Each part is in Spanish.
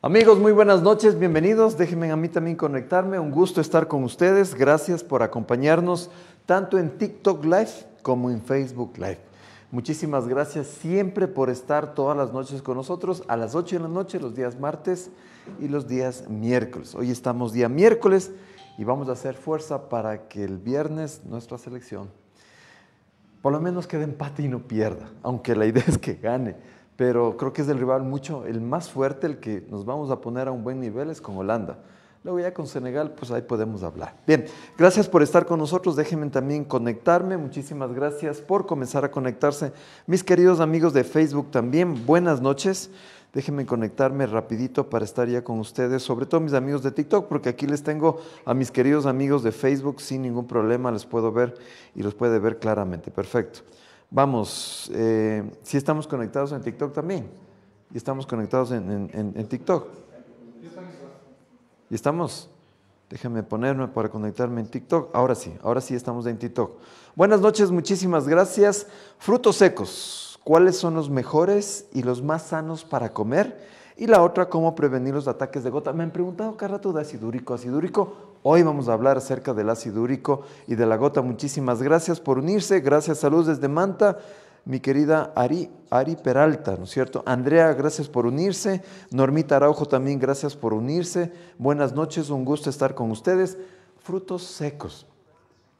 Amigos, muy buenas noches, bienvenidos. Déjenme a mí también conectarme. Un gusto estar con ustedes. Gracias por acompañarnos tanto en TikTok Live como en Facebook Live. Muchísimas gracias siempre por estar todas las noches con nosotros a las 8 de la noche, los días martes y los días miércoles. Hoy estamos día miércoles y vamos a hacer fuerza para que el viernes nuestra selección por lo menos quede empate y no pierda, aunque la idea es que gane pero creo que es del rival mucho, el más fuerte, el que nos vamos a poner a un buen nivel es con Holanda. Luego ya con Senegal, pues ahí podemos hablar. Bien, gracias por estar con nosotros. Déjenme también conectarme. Muchísimas gracias por comenzar a conectarse. Mis queridos amigos de Facebook también, buenas noches. Déjenme conectarme rapidito para estar ya con ustedes, sobre todo mis amigos de TikTok, porque aquí les tengo a mis queridos amigos de Facebook sin ningún problema, les puedo ver y los puede ver claramente. Perfecto. Vamos, eh, si estamos conectados en TikTok también. Y estamos conectados en, TikTok. Y estamos. Déjame ponerme para conectarme en TikTok. Ahora sí, ahora sí estamos en TikTok. Buenas noches, muchísimas gracias. Frutos secos, ¿cuáles son los mejores y los más sanos para comer? Y la otra, cómo prevenir los ataques de gota. Me han preguntado cada rato de ácido úrico. Ácido úrico, hoy vamos a hablar acerca del ácido úrico y de la gota. Muchísimas gracias por unirse. Gracias, salud desde Manta. Mi querida Ari, Ari Peralta, ¿no es cierto? Andrea, gracias por unirse. Normita Araujo también, gracias por unirse. Buenas noches, un gusto estar con ustedes. Frutos secos.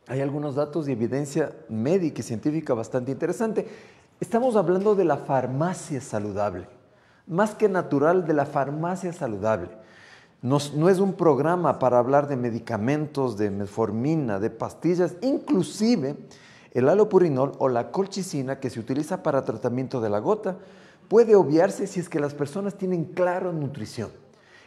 Hay algunos datos y evidencia médica y científica bastante interesante. Estamos hablando de la farmacia saludable más que natural de la farmacia saludable. No, es un programa para hablar de medicamentos, de metformina, de pastillas, inclusive el alopurinol o la colchicina que se utiliza para tratamiento de la gota puede obviarse si es que las personas tienen claro nutrición.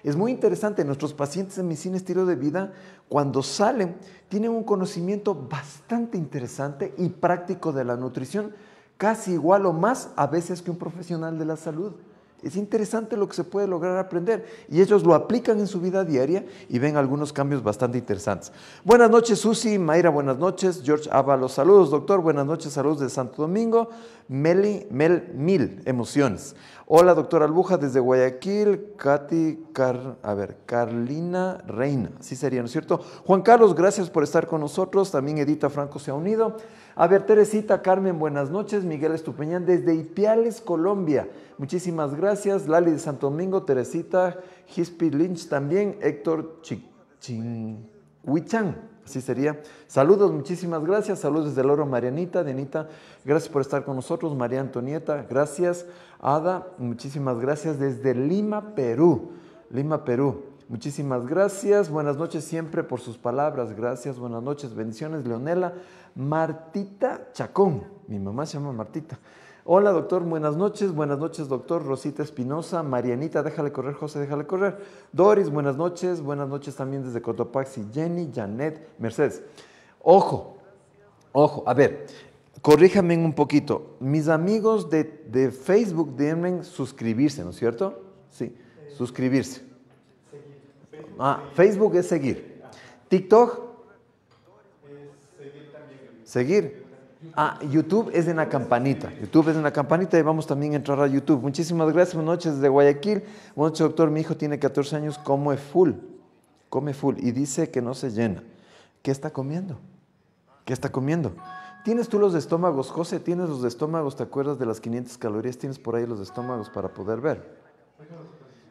Es muy interesante, nuestros pacientes en medicina estilo de vida, cuando salen, tienen un conocimiento bastante interesante y práctico de la nutrición, casi igual o más a veces que un profesional de la salud. Es interesante lo que se puede lograr aprender y ellos lo aplican en su vida diaria y ven algunos cambios bastante interesantes. Buenas noches, Susi, Mayra, buenas noches, George los saludos, doctor, buenas noches, saludos de Santo Domingo, Meli, Mel, Mil, emociones. Hola, doctor Albuja, desde Guayaquil, Katy, Car, a ver, Carlina Reina, así sería, ¿no es cierto? Juan Carlos, gracias por estar con nosotros, también Edita Franco se ha unido. A ver, Teresita, Carmen, buenas noches, Miguel Estupeñán, desde Ipiales, Colombia. Muchísimas gracias. Lali de Santo Domingo, Teresita, Hispi Lynch también, Héctor Huichan, así sería. Saludos, muchísimas gracias. Saludos desde el oro, Marianita, Denita, gracias por estar con nosotros. María Antonieta, gracias. Ada, muchísimas gracias desde Lima, Perú. Lima, Perú. Muchísimas gracias. Buenas noches siempre por sus palabras. Gracias. Buenas noches. Bendiciones, Leonela. Martita Chacón. Mi mamá se llama Martita. Hola, doctor, buenas noches. Buenas noches, doctor. Rosita Espinosa, Marianita, déjale correr, José, déjale correr. Doris, buenas noches. Buenas noches también desde Cotopaxi. Jenny, Janet, Mercedes. Ojo, ojo, a ver, corríjame un poquito. Mis amigos de, de Facebook deben suscribirse, ¿no es cierto? Sí, suscribirse. Ah, Facebook es seguir. TikTok. Seguir. Ah, YouTube es en la campanita. YouTube es en la campanita y vamos también a entrar a YouTube. Muchísimas gracias. Buenas noches desde Guayaquil. Buenas noches, doctor. Mi hijo tiene 14 años, come full. Come full y dice que no se llena. ¿Qué está comiendo? ¿Qué está comiendo? ¿Tienes tú los estómagos, José? ¿Tienes los estómagos? ¿Te acuerdas de las 500 calorías? ¿Tienes por ahí los estómagos para poder ver?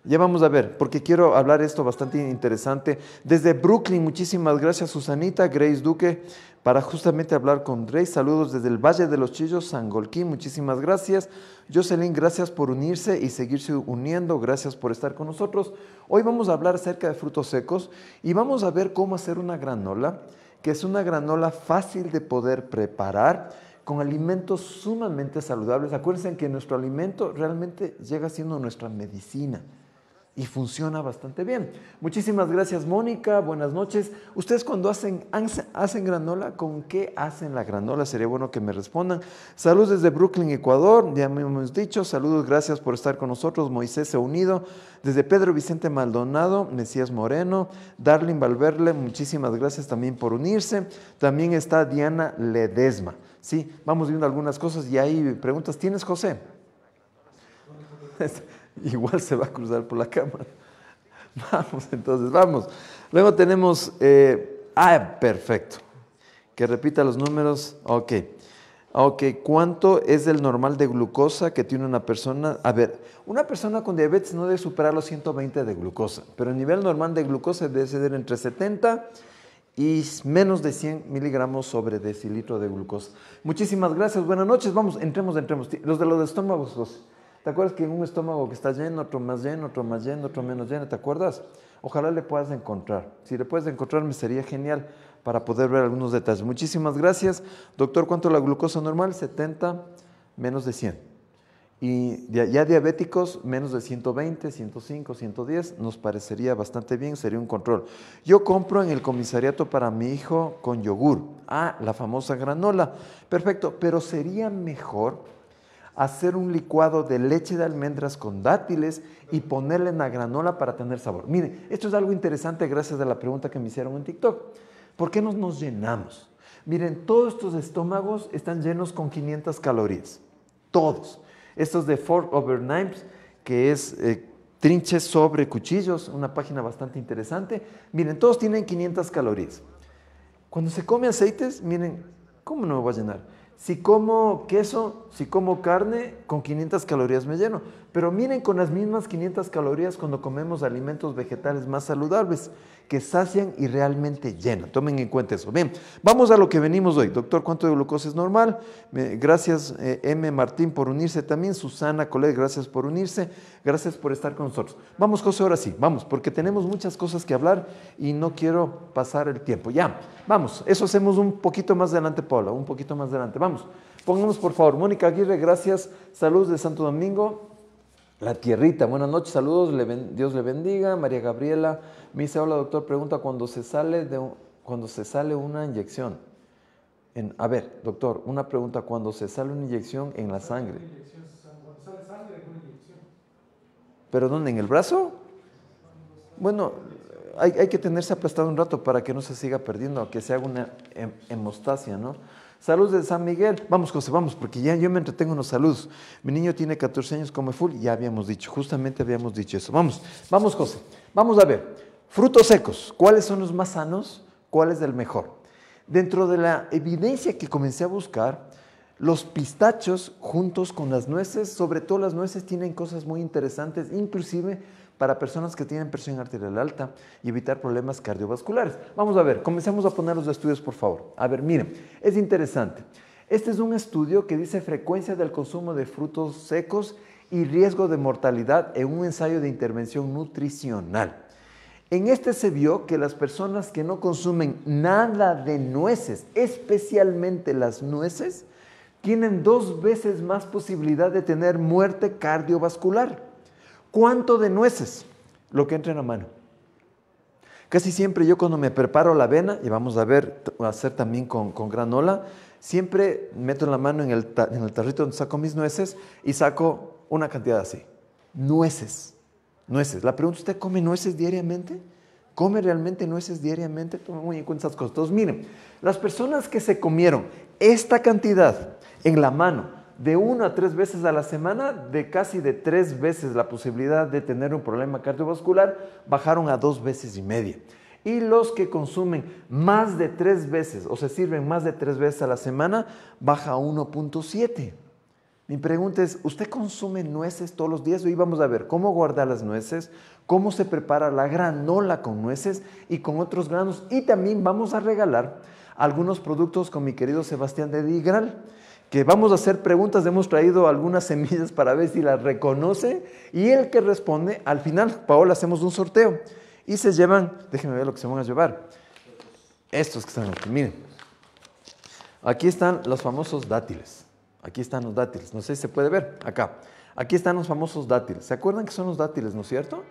Ya vamos a ver, porque quiero hablar esto bastante interesante. Desde Brooklyn, muchísimas gracias Susanita, Grace Duque, para justamente hablar con Grace. Saludos desde el Valle de los Chillos, Sangolquín, muchísimas gracias. Jocelyn, gracias por unirse y seguirse uniendo, gracias por estar con nosotros. Hoy vamos a hablar acerca de frutos secos y vamos a ver cómo hacer una granola, que es una granola fácil de poder preparar con alimentos sumamente saludables. Acuérdense que nuestro alimento realmente llega siendo nuestra medicina y funciona bastante bien. Muchísimas gracias, Mónica. Buenas noches. Ustedes cuando hacen, hacen granola, ¿con qué hacen la granola? Sería bueno que me respondan. Saludos desde Brooklyn, Ecuador. Ya me hemos dicho. Saludos, gracias por estar con nosotros. Moisés se unido. Desde Pedro Vicente Maldonado, Mesías Moreno, Darlin Valverle, muchísimas gracias también por unirse. También está Diana Ledesma. Sí, vamos viendo algunas cosas y hay preguntas. ¿Tienes, José? igual se va a cruzar por la cámara. Vamos, entonces, vamos. Luego tenemos, eh, ah, perfecto. Que repita los números, ok. Ok, ¿cuánto es el normal de glucosa que tiene una persona? A ver, una persona con diabetes no debe superar los 120 de glucosa, pero el nivel normal de glucosa debe ser entre 70 y menos de 100 miligramos sobre decilitro de glucosa. Muchísimas gracias, buenas noches, vamos, entremos, entremos. Los de los estómagos, ¿te acuerdas que en un estómago que está lleno, otro más lleno, otro más lleno, otro menos lleno, ¿te acuerdas? Ojalá le puedas encontrar. Si le puedes encontrar, me sería genial para poder ver algunos detalles. Muchísimas gracias. Doctor, ¿cuánto la glucosa normal? 70 menos de 100. Y ya diabéticos, menos de 120, 105, 110, nos parecería bastante bien, sería un control. Yo compro en el comisariato para mi hijo con yogur. Ah, la famosa granola. Perfecto, pero sería mejor hacer un licuado de leche de almendras con dátiles y ponerle en la granola para tener sabor. Miren, esto es algo interesante gracias a la pregunta que me hicieron en TikTok. ¿Por qué no nos llenamos? Miren, todos estos estómagos están llenos con 500 calorías. Todos. Estos de Fork Over Knives, que es eh, trinches sobre cuchillos, una página bastante interesante. Miren, todos tienen 500 calorías. Cuando se come aceites, miren, ¿cómo no me voy a llenar? Si como queso, si como carne, con 500 calorías me lleno. Pero miren con las mismas 500 calorías cuando comemos alimentos vegetales más saludables que sacian y realmente llenan. Tomen en cuenta eso. Bien, vamos a lo que venimos hoy. Doctor, ¿cuánto de glucosa es normal? gracias eh, M. Martín por unirse también. Susana Colet, gracias por unirse. Gracias por estar con nosotros. Vamos, José, ahora sí, vamos, porque tenemos muchas cosas que hablar y no quiero pasar el tiempo. Ya, vamos, eso hacemos un poquito más adelante, Paula, un poquito más adelante. Vamos, pongamos por favor. Mónica Aguirre, gracias. Saludos de Santo Domingo. La tierrita, buenas noches, saludos, Dios le bendiga. María Gabriela dice, hola doctor, pregunta, cuando se sale, de, cuando se sale una inyección, en, a ver, doctor, una pregunta, cuando se sale una inyección en la sangre. ¿Pero dónde? ¿En el brazo? Bueno, hay, hay, que tenerse aplastado un rato para que no se siga perdiendo, que se haga una hemostasia, ¿no? Saludos de San Miguel. Vamos, José, vamos, porque ya yo me entretengo en los saludos. Mi niño tiene 14 años, come full, ya habíamos dicho, justamente habíamos dicho eso. Vamos, vamos, José. Vamos a ver. Frutos secos, ¿cuáles son los más sanos? ¿Cuál es el mejor? Dentro de la evidencia que comencé a buscar, los pistachos juntos con las nueces, sobre todo las nueces, tienen cosas muy interesantes, inclusive para personas que tienen presión arterial alta y evitar problemas cardiovasculares. Vamos a ver, comencemos a poner los estudios, por favor. A ver, miren, es interesante. Este es un estudio que dice frecuencia del consumo de frutos secos y riesgo de mortalidad en un ensayo de intervención nutricional. En este se vio que las personas que no consumen nada de nueces, especialmente las nueces, tienen dos veces más posibilidad de tener muerte cardiovascular. ¿Cuánto de nueces? Lo que entra en la mano. Casi siempre yo cuando me preparo la avena, y vamos a ver, hacer también con, granola, siempre meto la mano en el, tarrito donde saco mis nueces y saco una cantidad así. Nueces, nueces. La pregunta, ¿usted come nueces diariamente? ¿Come realmente nueces diariamente? Toma muy en cuenta esas cosas. Miren, las personas que se comieron esta cantidad en la mano, de una a tres veces a la semana, de casi de tres veces la posibilidad de tener un problema cardiovascular, bajaron a dos veces y media. Y los que consumen más de tres veces o se sirven más de tres veces a la semana, baja a 1.7. Mi pregunta es, ¿usted consume nueces todos los días? Hoy vamos a ver cómo guardar las nueces, cómo se prepara la granola con nueces y con otros granos. Y también vamos a regalar algunos productos con mi querido Sebastián de Digral que vamos a hacer preguntas, hemos traído algunas semillas para ver si las reconoce y el que responde, al final, Paola, hacemos un sorteo y se llevan, déjenme ver lo que se van a llevar, estos que están aquí, miren, aquí están los famosos dátiles, aquí están los dátiles, no sé si se puede ver, acá, aquí están los famosos dátiles, ¿se acuerdan que son los dátiles, no es cierto?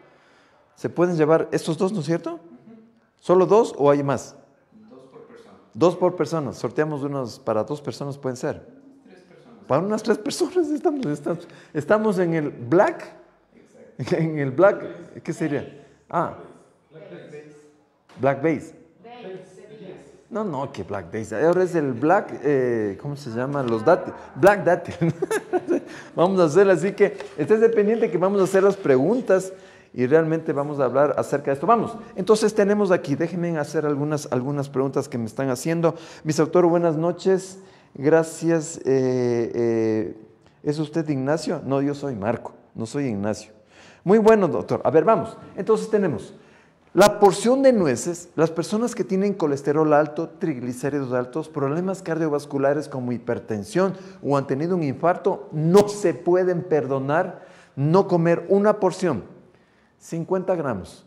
Se pueden llevar estos dos, ¿no es cierto? ¿Solo dos o hay más? Dos por persona. Dos por persona, sorteamos unos para dos personas, pueden ser para unas tres personas estamos, estamos, en el black, en el black, ¿qué sería? Ah, black base. No, no, que black base. Ahora es el black, eh, ¿cómo se llama? Los dátiles. Black dátil. vamos a hacer, así que estés dependiente que vamos a hacer las preguntas y realmente vamos a hablar acerca de esto. Vamos, entonces tenemos aquí, déjenme hacer algunas, algunas preguntas que me están haciendo. Mis autores, buenas noches, gracias. Eh, eh, ¿Es usted Ignacio? No, yo soy Marco, no soy Ignacio. Muy bueno, doctor. A ver, vamos. Entonces tenemos la porción de nueces, las personas que tienen colesterol alto, triglicéridos altos, problemas cardiovasculares como hipertensión o han tenido un infarto, no se pueden perdonar no comer una porción, 50 gramos.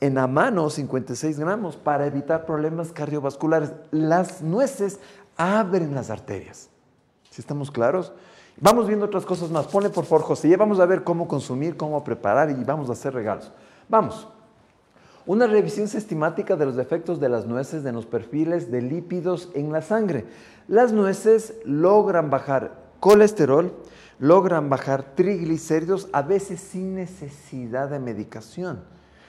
En la mano, 56 gramos, para evitar problemas cardiovasculares. Las nueces abren las arterias. ¿Sí estamos claros? Vamos viendo otras cosas más. Pone por favor, José. Ya vamos a ver cómo consumir, cómo preparar y vamos a hacer regalos. Vamos. Una revisión sistemática de los efectos de las nueces en los perfiles de lípidos en la sangre. Las nueces logran bajar colesterol, logran bajar triglicéridos, a veces sin necesidad de medicación,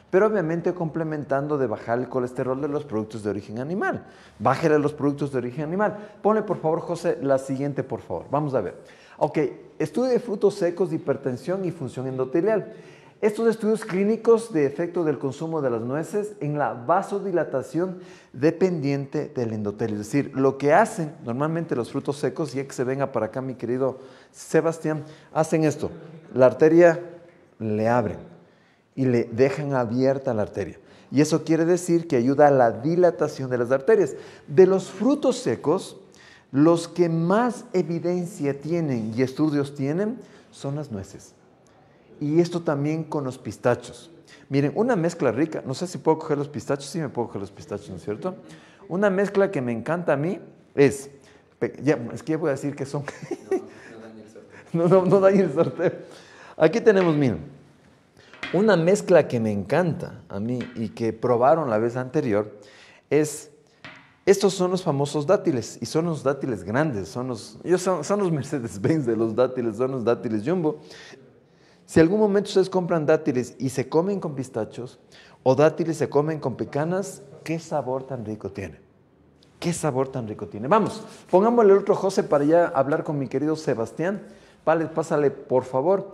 pero obviamente complementando de bajar el colesterol de los productos de origen animal. Bájale los productos de origen animal. Ponle por favor, José, la siguiente, por favor. Vamos a ver. Ok, estudio de frutos secos de hipertensión y función endotelial. Estos estudios clínicos de efecto del consumo de las nueces en la vasodilatación dependiente del endotelio. Es decir, lo que hacen normalmente los frutos secos, ya que se venga para acá mi querido Sebastián, hacen esto. La arteria le abren y le dejan abierta la arteria. Y eso quiere decir que ayuda a la dilatación de las arterias. De los frutos secos, los que más evidencia tienen y estudios tienen son las nueces. Y esto también con los pistachos. Miren, una mezcla rica, no sé si puedo coger los pistachos, sí me puedo coger los pistachos, ¿no es cierto? Una mezcla que me encanta a mí es, ya, es que ya voy a decir que son... no, no, no dañe el sorteo. Aquí tenemos, miren, una mezcla que me encanta a mí y que probaron la vez anterior es, estos son los famosos dátiles y son los dátiles grandes, son los, ellos son, son los Mercedes-Benz de los dátiles, son los dátiles Jumbo. Si algún momento ustedes compran dátiles y se comen con pistachos o dátiles se comen con pecanas, ¿qué sabor tan rico tiene? ¿Qué sabor tan rico tiene? Vamos, pongámosle otro José para ya hablar con mi querido Sebastián. Vale, pásale por favor.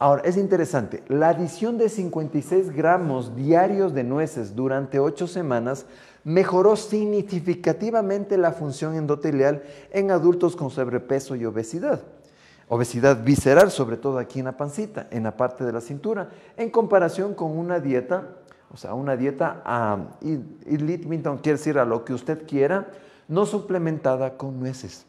Ahora, es interesante, la adición de 56 gramos diarios de nueces durante 8 semanas mejoró significativamente la función endotelial en adultos con sobrepeso y obesidad obesidad visceral, sobre todo aquí en la pancita, en la parte de la cintura, en comparación con una dieta, o sea, una dieta, y Litwinton quiere decir a lo que usted quiera, no suplementada con nueces.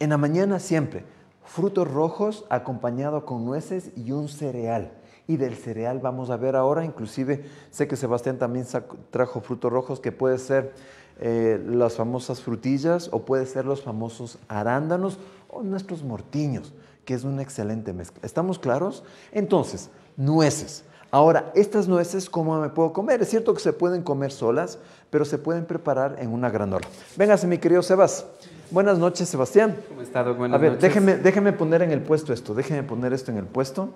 En la mañana siempre, frutos rojos acompañado con nueces y un cereal. Y del cereal vamos a ver ahora, inclusive sé que Sebastián también trajo frutos rojos que puede ser eh, las famosas frutillas o puede ser los famosos arándanos o nuestros mortiños, que es una excelente mezcla. ¿Estamos claros? Entonces, nueces. Ahora, estas nueces, ¿cómo me puedo comer? Es cierto que se pueden comer solas, pero se pueden preparar en una granola. Véngase, mi querido Sebas. Buenas noches, Sebastián. ¿Cómo está, Buenas A ver, Déjeme, déjeme poner en el puesto esto, déjeme poner esto en el puesto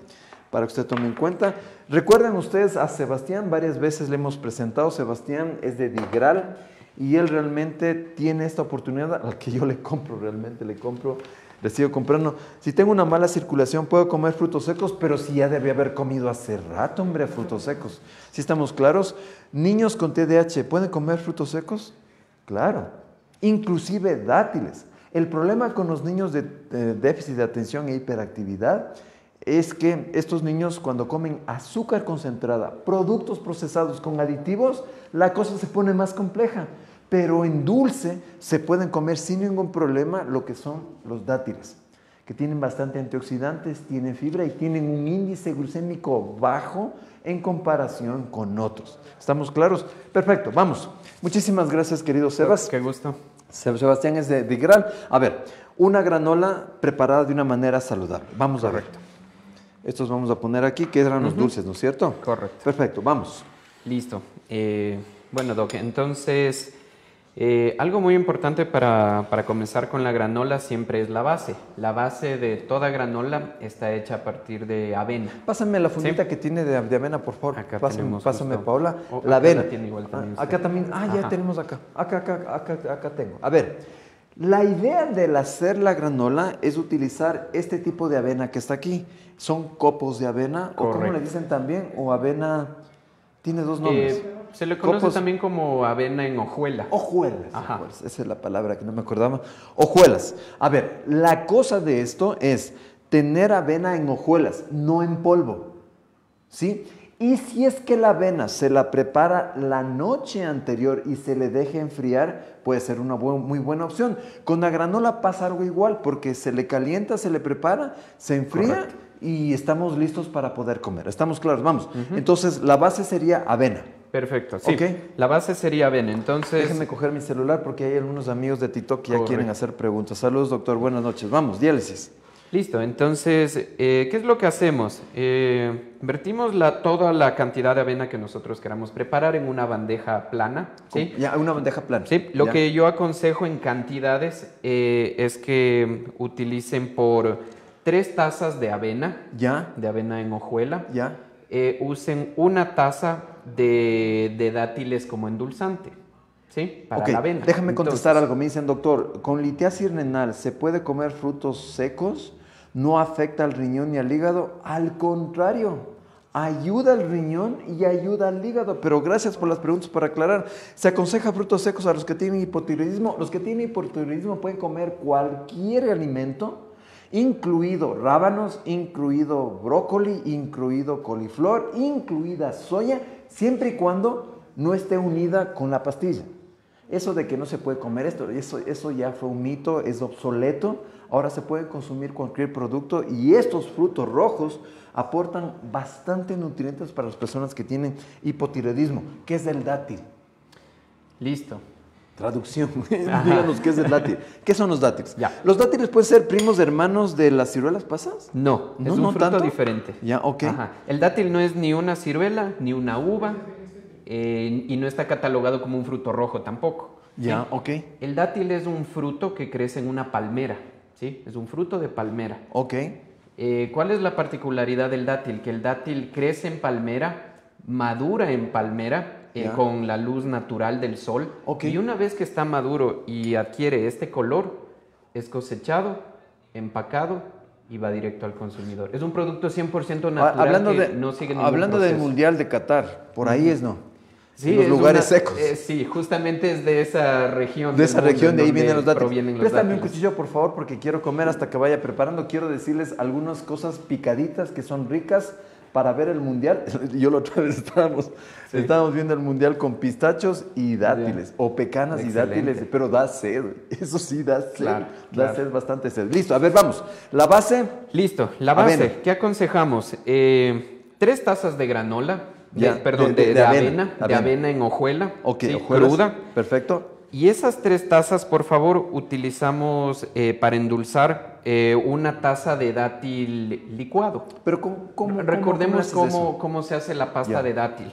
para que usted tome en cuenta. Recuerden ustedes a Sebastián, varias veces le hemos presentado. Sebastián es de Digral y él realmente tiene esta oportunidad al que yo le compro, realmente le compro le sigo comprando. Si tengo una mala circulación, puedo comer frutos secos, pero si ya debía haber comido hace rato, hombre, frutos secos. Si estamos claros, niños con TDAH, ¿pueden comer frutos secos? Claro, inclusive dátiles. El problema con los niños de, de déficit de atención e hiperactividad es que estos niños cuando comen azúcar concentrada, productos procesados con aditivos, la cosa se pone más compleja pero en dulce se pueden comer sin ningún problema lo que son los dátiles, que tienen bastante antioxidantes, tienen fibra y tienen un índice glucémico bajo en comparación con otros. ¿Estamos claros? Perfecto, vamos. Muchísimas gracias, querido Sebas. Qué gusto. Sebastián es de, de A ver, una granola preparada de una manera saludable. Vamos a ver. Estos vamos a poner aquí, que eran los dulces, ¿no es cierto? Correcto. Perfecto, vamos. Listo. Eh, bueno, Doc, entonces eh, algo muy importante para, comenzar con la granola siempre es la base. La base de toda granola está hecha a partir de avena. Pásame la fundita que tiene de, avena, por favor. Acá pásame, tenemos pásame Paula. la avena. tiene igual también ah, acá también. Ah, ya tenemos acá. Acá, acá, acá, acá tengo. A ver, La idea del hacer la granola es utilizar este tipo de avena que está aquí. Son copos de avena, o como le dicen también, o avena, tiene dos nombres. Eh, se le conoce Copos- también como avena en hojuela. Hojuelas, Ajá. hojuelas, esa es la palabra que no me acordaba. Hojuelas. A ver, la cosa de esto es tener avena en hojuelas, no en polvo. ¿Sí? Y si es que la avena se la prepara la noche anterior y se le deja enfriar, puede ser una bu- muy buena opción. Con la granola pasa algo igual, porque se le calienta, se le prepara, se enfría Correcto. y estamos listos para poder comer. ¿Estamos claros? Vamos. Entonces, la base sería avena. Perfecto, sí. La base sería avena. Entonces, Déjenme coger mi celular porque hay algunos amigos de TikTok que ya Correcto. quieren hacer preguntas. Saludos, doctor. Buenas noches. Vamos, diálisis. listo. Entonces, eh, ¿qué es lo que hacemos? Eh, vertimos la, toda la cantidad de avena que nosotros queramos preparar en una bandeja plana. ¿sí? Ya, una bandeja plana. Sí, lo Ya. que yo aconsejo en cantidades eh, es que utilicen por tres tazas de avena, Ya, de avena en hojuela. ya. usen una taza de, de dátiles como endulzante, ¿sí? Para la avena. déjame contestar Entonces, algo. Me dicen, doctor, ¿con litiasis renal se puede comer frutos secos? ¿No afecta al riñón ni al hígado? Al contrario, ayuda al riñón y ayuda al hígado. Pero gracias por las preguntas para aclarar. Se aconseja frutos secos a los que tienen hipotiroidismo. Los que tienen hipotiroidismo pueden comer cualquier alimento, incluido rábanos, incluido brócoli, incluido coliflor, incluida soya, siempre y cuando no esté unida con la pastilla. Eso de que no se puede comer esto, eso, ya fue un mito, es obsoleto. Ahora se puede consumir cualquier producto y estos frutos rojos aportan bastante nutrientes para las personas que tienen hipotiroidismo. ¿Qué es el dátil? Listo. Traducción. Díganos qué es el dátil. ¿Qué son los dátiles? Ya. ¿Los dátiles pueden ser primos hermanos de las ciruelas pasas? No, No, es un no fruto tanto. diferente. Ya, ok. Ajá. El dátil no es ni una ciruela, ni una uva, eh, y no está catalogado como un fruto rojo tampoco. Ya, ¿sí? ok. El dátil es un fruto que crece en una palmera, ¿sí? Es un fruto de palmera. Ok. Eh, ¿Cuál es la particularidad del dátil? Que el dátil crece en palmera, madura en palmera, eh, con la luz natural del sol. Ok. Y una vez que está maduro y adquiere este color, es cosechado, empacado y va directo al consumidor. Es un producto 100% Ah, natural hablando que de, no sigue ningún hablando del. Mundial de Qatar, por ahí es, ¿no? Sí, los es lugares una- secos. eh, sí, justamente es de esa región. De esa región, de ahí vienen los los Préstame un cuchillo, por favor, porque quiero comer hasta que vaya preparando. Quiero decirles algunas cosas picaditas que son ricas para ver el mundial. Yo la otra vez estábamos, Sí. estábamos viendo el mundial con pistachos y dátiles, o pecanas y dátiles, pero da sed. Eso sí, da sed. Claro, da claro. sed, bastante sed. Listo, a ver, vamos. La base, Listo, la base, Avena. ¿qué aconsejamos? Eh, tres tazas de granola, Ya, perdón, de- de, de- de de avena, avena, de avena. en hojuela, ok, sí, cruda. Perfecto. Y esas tres tazas, por favor, utilizamos eh, para endulzar eh, una taza de dátil licuado. Pero ¿cómo, Recordemos cómo cómo, se hace la pasta de dátil.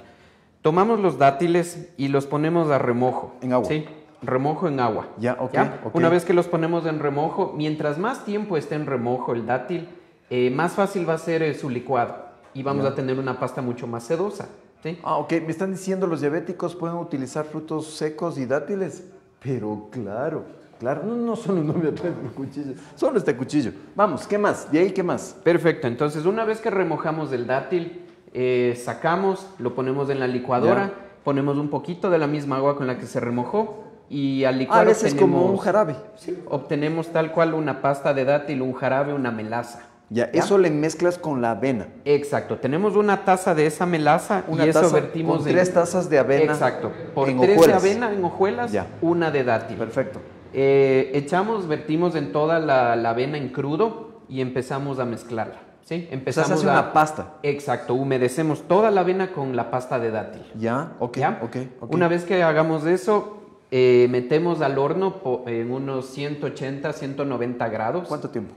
Tomamos los dátiles y los ponemos a remojo. En agua. Sí, remojo en agua. Ya, ok, ok. Una vez que los ponemos en remojo, mientras más tiempo esté en remojo el dátil, eh, más fácil va a ser su licuado y vamos a tener una pasta mucho más sedosa. ¿Sí? Ah, ok. Me están diciendo los diabéticos pueden utilizar frutos secos y dátiles. Pero claro, claro. No, no solo no me el cuchillo. Solo este cuchillo. Vamos, ¿qué más? ¿De ahí qué más? Perfecto, entonces una vez que remojamos el dátil, eh, sacamos, lo ponemos en la licuadora, Ya. ponemos un poquito de la misma agua con la que se remojó y al licuar Ah, a veces como un jarabe. Sí, obtenemos tal cual una pasta de dátil, un jarabe, una melaza. Ya, eso le mezclas con la avena. Exacto, tenemos una taza de esa melaza Una y eso vertimos con en- tres tazas de avena. Exacto, por en tres hojuelas. de avena en hojuelas, Ya. una de dátil. Perfecto. Eh, echamos, vertimos en toda la, la avena en crudo y empezamos a mezclarla. ¿sí? O sea, Empezamos se hace a- una pasta. Exacto, humedecemos toda la avena con la pasta de dátil. Ya, ok, ¿ya? ok, ok. Una vez que hagamos eso, eh, metemos al horno en unos 180, 190 grados. ¿Cuánto tiempo?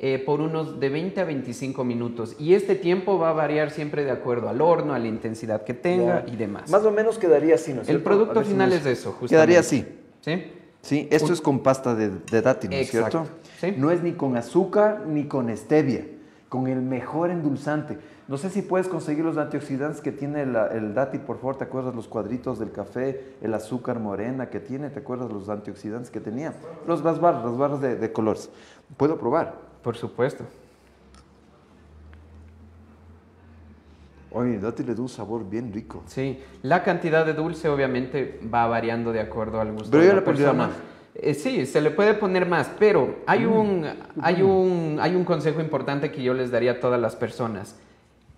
Eh, por unos de 20 a 25 minutos. Y este tiempo va a variar siempre de acuerdo al horno, a la intensidad que tenga Ya. y demás. Más o menos quedaría así, ¿no es El producto ver si final nos- es eso, justamente. Quedaría así. ¿Sí? Sí, esto es con pasta de, de dátil, ¿no es cierto? sí. No es ni con azúcar ni con stevia. con el mejor endulzante. No sé si puedes conseguir los antioxidantes que tiene el, el dátil, por favor, ¿te acuerdas los cuadritos del café, el azúcar morena que tiene? ¿Te acuerdas los antioxidantes que tenía? Los, las barras, las barras de, de colores. ¿Puedo probar? Por supuesto. Oye, el dátil le da un sabor bien rico. Sí, la cantidad de dulce obviamente va variando de acuerdo al gusto Pero de la le pondría persona. más. Eh, sí, se le puede poner más, pero hay, un, hay, un, hay un consejo importante que yo les daría a todas las personas.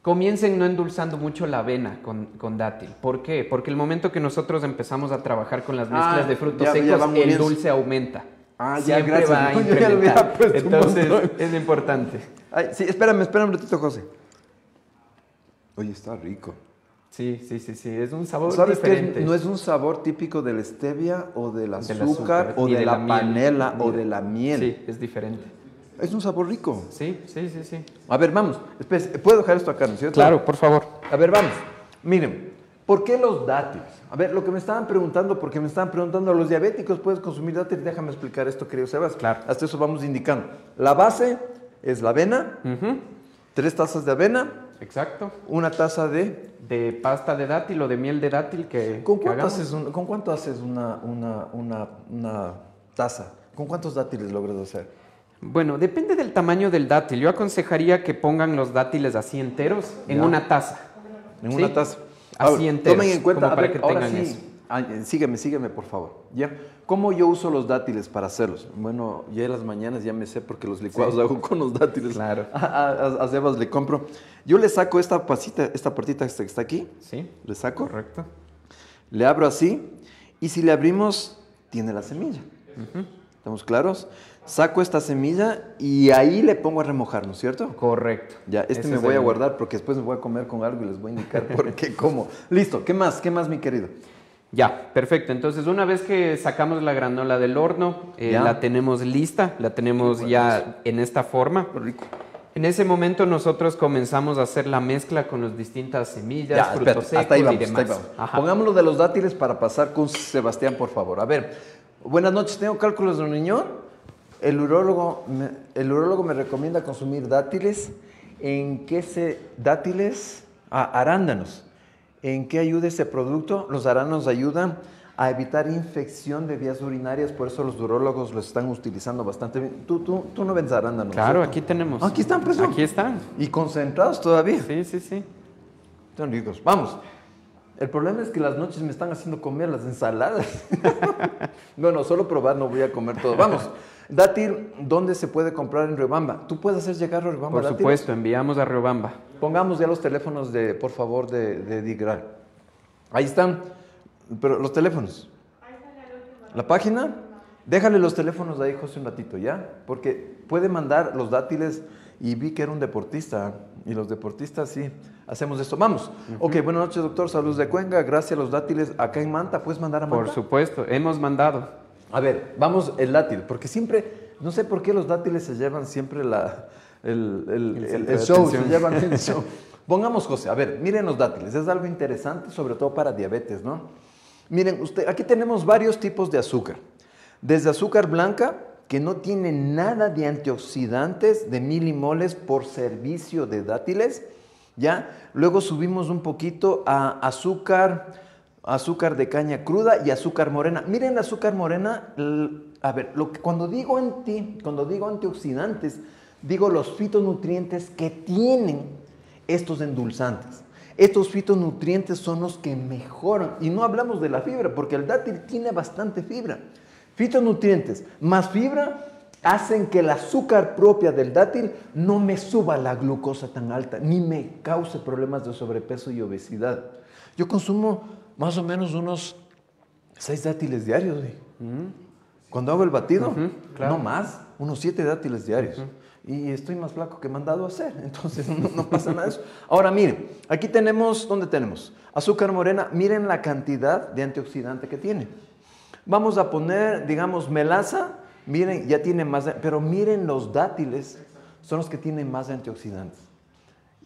Comiencen no endulzando mucho la avena con, con dátil. ¿Por qué? Porque el momento que nosotros empezamos a trabajar con las Ah, mezclas de frutos ya- ya secos, va el dulce aumenta. Ah, ya, Siempre gracias. va a ya incrementar. Entonces, es importante. Ay, sí, espérame, espérame un ratito, José. Oye, está rico. Sí, sí, sí, sí. Es un sabor ¿Sabes qué? diferente. No es un sabor típico del stevia o del azúcar, Del azúcar, o ni de, la, miel, panela o de- de la miel. Sí, es diferente. Es un sabor rico. Sí, sí, sí, sí. A ver, vamos. Espérese, ¿Puedo dejar esto acá, no es cierto? Claro, por favor. A ver, vamos. Miren, ¿por qué los dátiles? A ver, lo que me estaban preguntando, porque me estaban preguntando, ¿los diabéticos puedes consumir dátiles? Déjame explicar esto, querido Sebas. Claro. Hasta eso vamos indicando. La base es la avena, tres tazas de avena, Exacto. una taza de... De pasta de dátil o de miel de dátil que, ¿Con cuánto haces, un- ¿con cuánto haces una, una, una, una taza? ¿Con cuántos dátiles logras hacer? Bueno, depende del tamaño del dátil. Yo aconsejaría que pongan los dátiles así enteros en Ya. una taza. En ¿Sí? una taza. Así Ahora, enteros, Tomen en cuenta, como para ver, que tengan sí, eso. sígueme, sígueme por favor. ¿Ya? ¿Cómo yo uso los dátiles para hacerlos? Bueno, ya en las mañanas ya me sé porque los licuados hago con los dátiles. Claro. A, a- a Sebas le compro. Yo le saco esta pasita, esta partita que está aquí, Sí, le saco, correcto. le abro así y si le abrimos, tiene la semilla. ¿Estamos claros? Saco esta semilla y ahí le pongo a remojar, ¿no es cierto? Correcto. Ya, este Ese me voy a guardar porque después me voy a comer con algo y les voy a indicar por qué como. Listo, ¿qué más? ¿Qué más, mi querido? Ya, perfecto. Entonces, una vez que sacamos la granola del horno, eh, la tenemos lista, la tenemos ya en esta forma. Rico. En ese momento nosotros comenzamos a hacer la mezcla con las distintas semillas, Ya, frutos espérate, secos hasta ahí y demás. hasta ahí vamos. Pongámoslo de los dátiles para pasar con Sebastián, por favor. A ver, buenas noches, tengo cálculos de un riñón. El urólogo, el urólogo me recomienda consumir dátiles. ¿En qué se... dátiles? Ah, arándanos. ¿En qué ayuda ese producto? Los arándanos ayudan a evitar infección de vías urinarias, por eso los urólogos los están utilizando bastante bien. Tú, tú, tú no vendes arándanos. Claro, ¿cierto? aquí tenemos. Aquí están, pues. Aquí están. Y concentrados todavía. Sí, sí, sí. Están ricos. Vamos. El problema es que las noches me están haciendo comer las ensaladas. bueno, solo probar, no voy a comer todo. Vamos. Dátil, ¿dónde se puede comprar en Riobamba? ¿Tú puedes hacer llegar a Riobamba Por dátiles? supuesto, enviamos a Riobamba. Pongamos ya los teléfonos de, por favor, de, de Digral. Ahí están. Pero los teléfonos. La página. Déjale los teléfonos de ahí, José, un ratito, ¿ya? Porque puede mandar los dátiles y vi que era un deportista. Y los deportistas sí hacemos esto. Vamos. Ok, buenas noches, doctor. Saludos de Cuenca. Gracias a los dátiles. Acá en Manta, ¿puedes mandar a Manta? Por supuesto, hemos mandado. A ver, vamos el dátil, porque siempre, no sé por qué los dátiles se llevan siempre la, el, el- El show, se llevan el show. Pongamos, José, a ver, miren los dátiles, es algo interesante, sobre todo para diabetes, ¿no? Miren, usted, aquí tenemos varios tipos de azúcar. Desde azúcar blanca, que no tiene nada de antioxidantes de milimoles por servicio de dátiles, ¿ya? Luego subimos un poquito a azúcar, azúcar de caña cruda y azúcar morena. Miren la azúcar morena, a ver, lo que, cuando, digo anti, cuando digo antioxidantes, digo los fitonutrientes que tienen estos endulzantes. Estos fitonutrientes son los que mejoran, y no hablamos de la fibra, porque el dátil tiene bastante fibra. Fitonutrientes más fibra hacen que el azúcar propia del dátil no me suba la glucosa tan alta, ni me cause problemas de sobrepeso y obesidad. Yo consumo más o menos unos seis dátiles diarios. güey. Cuando hago el batido, claro. no más, unos siete dátiles diarios. Y estoy más flaco que mandado a hacer, entonces no, no pasa nada de eso. Ahora miren, aquí tenemos, ¿dónde tenemos? Azúcar morena, miren la cantidad de antioxidante que tiene. Vamos a poner, digamos, melaza, miren, ya tiene más, pero miren los dátiles, son los que tienen más antioxidantes.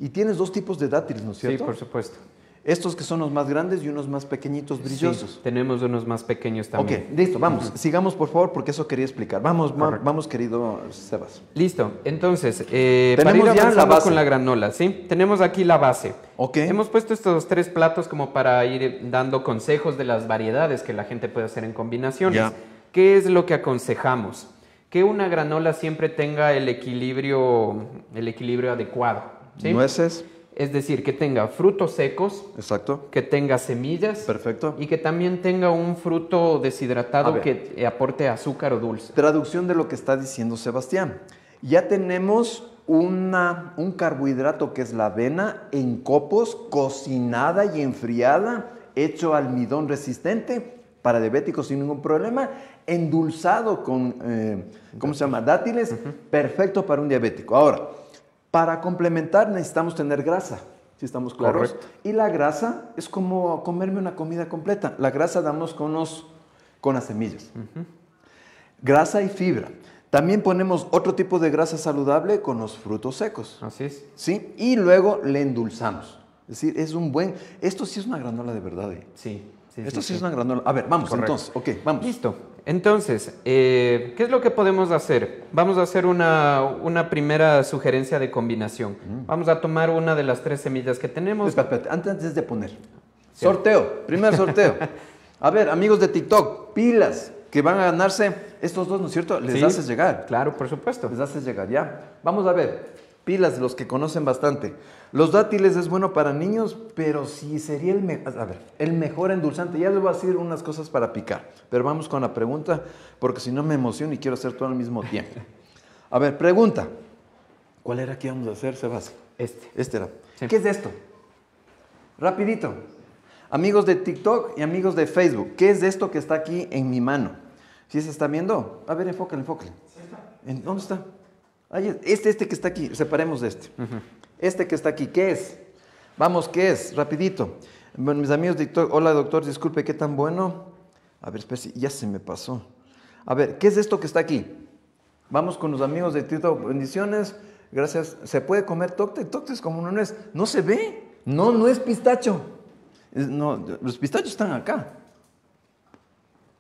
Y tienes dos tipos de dátiles, ¿no es Sí, cierto? por supuesto. Estos que son los más grandes y unos más pequeñitos, brillosos. Sí, tenemos unos más pequeños también. Ok, listo, vamos. Sigamos, por favor, porque eso quería explicar. Vamos, ma- vamos, querido Sebas. Listo, entonces, eh, para Tenemos ir ya la base. con la granola, ¿sí? Tenemos aquí la base. Ok. Hemos puesto estos tres platos como para ir dando consejos de las variedades que la gente puede hacer en combinaciones. Ya. ¿Qué es lo que aconsejamos? Que una granola siempre tenga el equilibrio, el equilibrio adecuado, ¿sí? Nueces, Es decir, que tenga frutos secos, exacto. que tenga semillas Perfecto. y que también tenga un fruto deshidratado que aporte azúcar o dulce. Traducción de lo que está diciendo Sebastián. Ya tenemos una, un carbohidrato que es la avena en copos, cocinada y enfriada, hecho almidón resistente para diabéticos sin ningún problema, endulzado con, eh, ¿cómo se llama? Dátiles, perfecto para un diabético. Ahora, para complementar necesitamos tener grasa, si estamos claros. Correcto. Y la grasa es como comerme una comida completa. La grasa damos con, los, con las semillas. Grasa y fibra. También ponemos otro tipo de grasa saludable con los frutos secos. Así es. ¿Sí? Y luego le endulzamos. Es decir, es un buen... Esto sí es una granola de verdad. ¿eh? Sí. sí, Esto sí, sí, sí. es una granola. A ver, vamos Correcto. entonces. Ok, vamos. Listo. Entonces, eh, ¿qué es lo que podemos hacer? Vamos a hacer una, una primera sugerencia de combinación. Vamos a tomar una de las tres semillas que tenemos. Espérate, antes, antes de poner. Sorteo, primer sorteo. A ver, amigos de TikTok, pilas que van a ganarse estos dos, ¿no es cierto? Les Sí. haces llegar. Claro, por supuesto. Les haces llegar, ya. Vamos a ver. Pilas, los que conocen bastante. Los dátiles es bueno para niños, pero sí sería el, me- a ver, el mejor endulzante. Ya les voy a decir unas cosas para picar. Pero vamos con la pregunta, porque si no me emociono y quiero hacer todo al mismo tiempo. A ver, pregunta. ¿Cuál era que íbamos a hacer, Sebas? Este. Este era. Sí. ¿Qué es esto? Rapidito. Amigos de TikTok y amigos de Facebook, ¿qué es esto que está aquí en mi mano? ¿Sí se está viendo? A ver, enfócale, enfócale. ¿En ¿Dónde está? Es. Este, este que está aquí, separemos de este. Este que está aquí, ¿qué es? Vamos, ¿qué es? Rapidito. Bueno, mis amigos TikTok, hola doctor, disculpe, ¿qué tan bueno? A ver, espera, ya se me pasó. A ver, ¿qué es esto que está aquí? Vamos con los amigos de TikTok, bendiciones, gracias. ¿Se puede comer tocte? Tocte es como una nuez. No se ve. No, no es pistacho. Es- no, los pistachos están acá.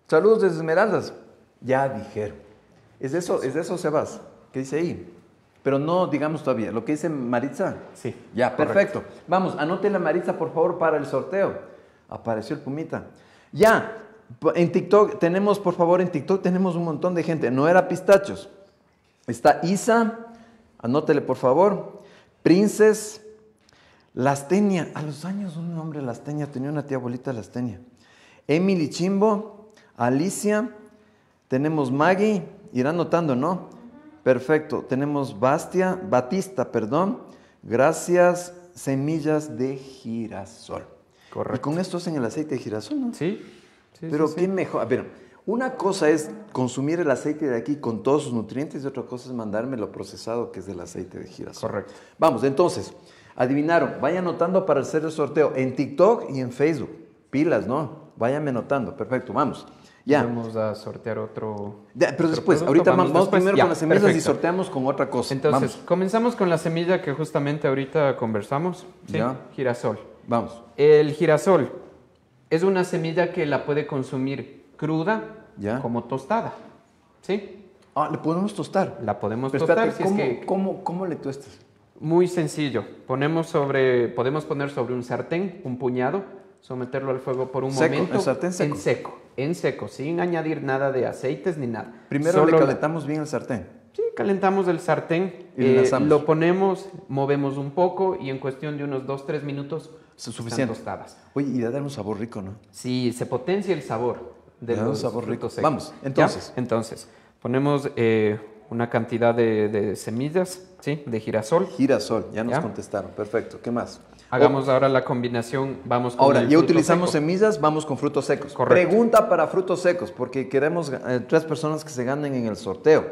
Saludos desde Esmeraldas. Ya dijeron. ¿Es de eso, es de eso, Sebas? ¿Qué dice ahí? Pero no digamos todavía. Lo que dice Maritza. Sí, Ya, correcto. perfecto. Vamos, anote la Maritza, por favor, para el sorteo. Apareció el Pumita. Ya, en TikTok tenemos, por favor, en TikTok tenemos un montón de gente. No era pistachos. Está Isa, anótele, por favor. Princes, Lastenia. A los años un nombre Lastenia. Tenía una tía abuelita Lastenia. Emily Chimbo, Alicia. Tenemos Maggie. Irán notando, ¿no? Perfecto. Tenemos Bastia, Batista, perdón. Gracias, semillas de girasol. Correcto. Y con esto hacen el aceite de girasol, ¿no? Sí. sí, Pero sí, qué sí. mejor. A ver, una cosa es consumir el aceite de aquí con todos sus nutrientes y otra cosa es mandarme lo procesado que es del aceite de girasol. Correcto. Vamos, entonces, adivinaron. Vayan anotando para hacer el sorteo en TikTok y en Facebook. Pilas, ¿no? Váyanme anotando. Perfecto, vamos. Ya. Vamos a sortear otro. Ya, pero otro después, producto. ahorita vamos, vamos después. primero Ya, con las semillas y perfecto. sorteamos con otra cosa. Entonces, vamos. comenzamos con la semilla que justamente ahorita conversamos. ¿sí? Ya. Girasol. vamos. El girasol es una semilla que la puede consumir cruda Ya. como tostada. ¿Sí? Ah, le podemos tostar. La podemos Pero tostar espérate, si ¿cómo, es que cómo, cómo le tuestas? muy sencillo. Ponemos sobre, podemos poner sobre un sartén un puñado, someterlo al fuego por un Seco, momento. el sartén seco. En seco, en seco, sin añadir nada de aceites ni nada. Primero Solo le calentamos bien el sartén. Sí, calentamos el sartén, Y le eh, lo ponemos, movemos un poco y en cuestión de unos 2-3 minutos Es están suficiente. tostadas. Oye, y dar un sabor rico, ¿no? Sí, se potencia el sabor de da los sabor rico. secos. Vamos, ¿Ya? entonces. Entonces, ponemos eh, una cantidad de, de semillas, ¿sí? De girasol. Girasol, ya nos ¿Ya? contestaron. Perfecto. ¿Qué más? Hagamos ahora la combinación, vamos con Ahora, el ya fruto utilizamos seco. semillas, vamos con frutos secos. Correcto. Pregunta para frutos secos, porque queremos eh, tres personas que se ganen en el sorteo.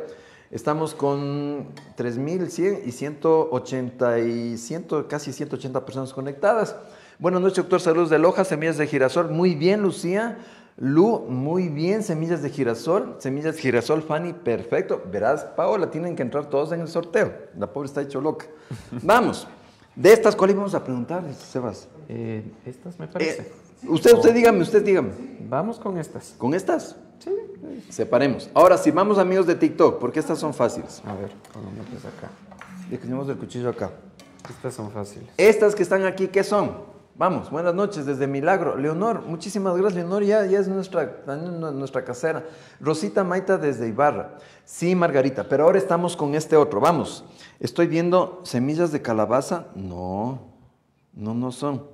Estamos con 3.100 y 180 y 100, casi 180 personas conectadas. Buenas noches, doctor. Saludos de Loja, semillas de girasol. Muy bien, Lucía. Lu, muy bien, semillas de girasol. Semillas de girasol, Fanny, perfecto. Verás, Paola, tienen que entrar todos en el sorteo. La pobre está hecho loca. Vamos. De estas, ¿cuál íbamos a preguntar, Sebas? Eh, estas me parece. Eh, usted, usted dígame, usted dígame. Vamos con estas. ¿Con estas? Sí. Separemos. Ahora sí, vamos amigos de TikTok, porque estas son fáciles. A ver, pongámoslas acá. Y tenemos el cuchillo acá. Estas son fáciles. Estas que están aquí, ¿qué son? Vamos, buenas noches desde Milagro. Leonor, muchísimas gracias. Leonor ya, ya es nuestra, nuestra casera. Rosita Maita desde Ibarra. Sí, Margarita, pero ahora estamos con este otro. Vamos, estoy viendo semillas de calabaza. No, no, no son.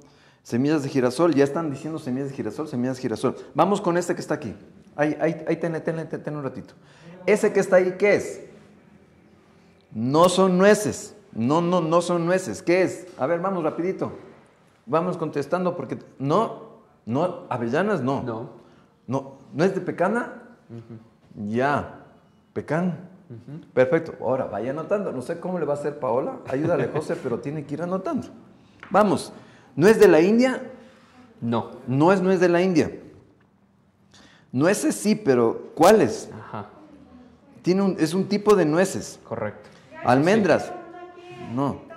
Semillas de girasol, ya están diciendo semillas de girasol, semillas de girasol. Vamos con este que está aquí. Ahí, ahí, ahí ten, ten, ten, ten un ratito. Ese que está ahí, ¿qué es? No son nueces. No, no, no son nueces. ¿Qué es? A ver, vamos rapidito. Vamos contestando porque no, no, avellanas no. No. No, ¿no es de pecana? Ya, pecan. Perfecto. Ahora, vaya anotando. No sé cómo le va a hacer Paola. Ayúdale, José, pero tiene que ir anotando. Vamos. ¿No es de la India? No. No es, no es de la India. Nueces sí, pero ¿cuáles? Ajá. Tiene un, es un tipo de nueces. Correcto. Almendras. No.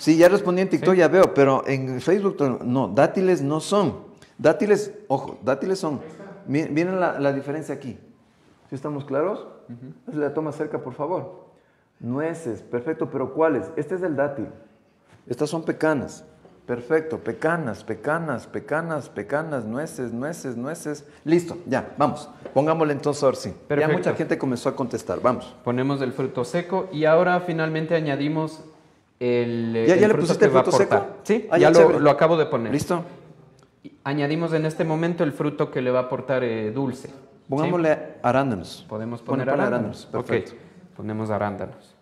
Sí, ya respondí en TikTok, ya veo, pero en Facebook no. Dátiles no son. Dátiles, ojo, dátiles son. Miren la, la diferencia aquí. ¿Sí estamos claros? Uh La toma cerca, por favor. Nueces, perfecto, pero ¿cuáles? Este es el dátil. Estas son pecanas. Perfecto, pecanas, pecanas, pecanas, pecanas, nueces, nueces, nueces. Listo, ya, vamos. Pongámosle entonces ahora sí. Ya mucha gente comenzó a contestar, vamos. Ponemos el fruto seco y ahora finalmente añadimos el, ¿Ya, ya le pusiste el fruto seco? Sí, ah, ya, lo, lo, acabo de poner. Listo. Añadimos en este momento el fruto que le va a aportar eh, dulce. Pongámosle arándanos. Podemos poner arándanos. Perfecto. Ponemos arándanos.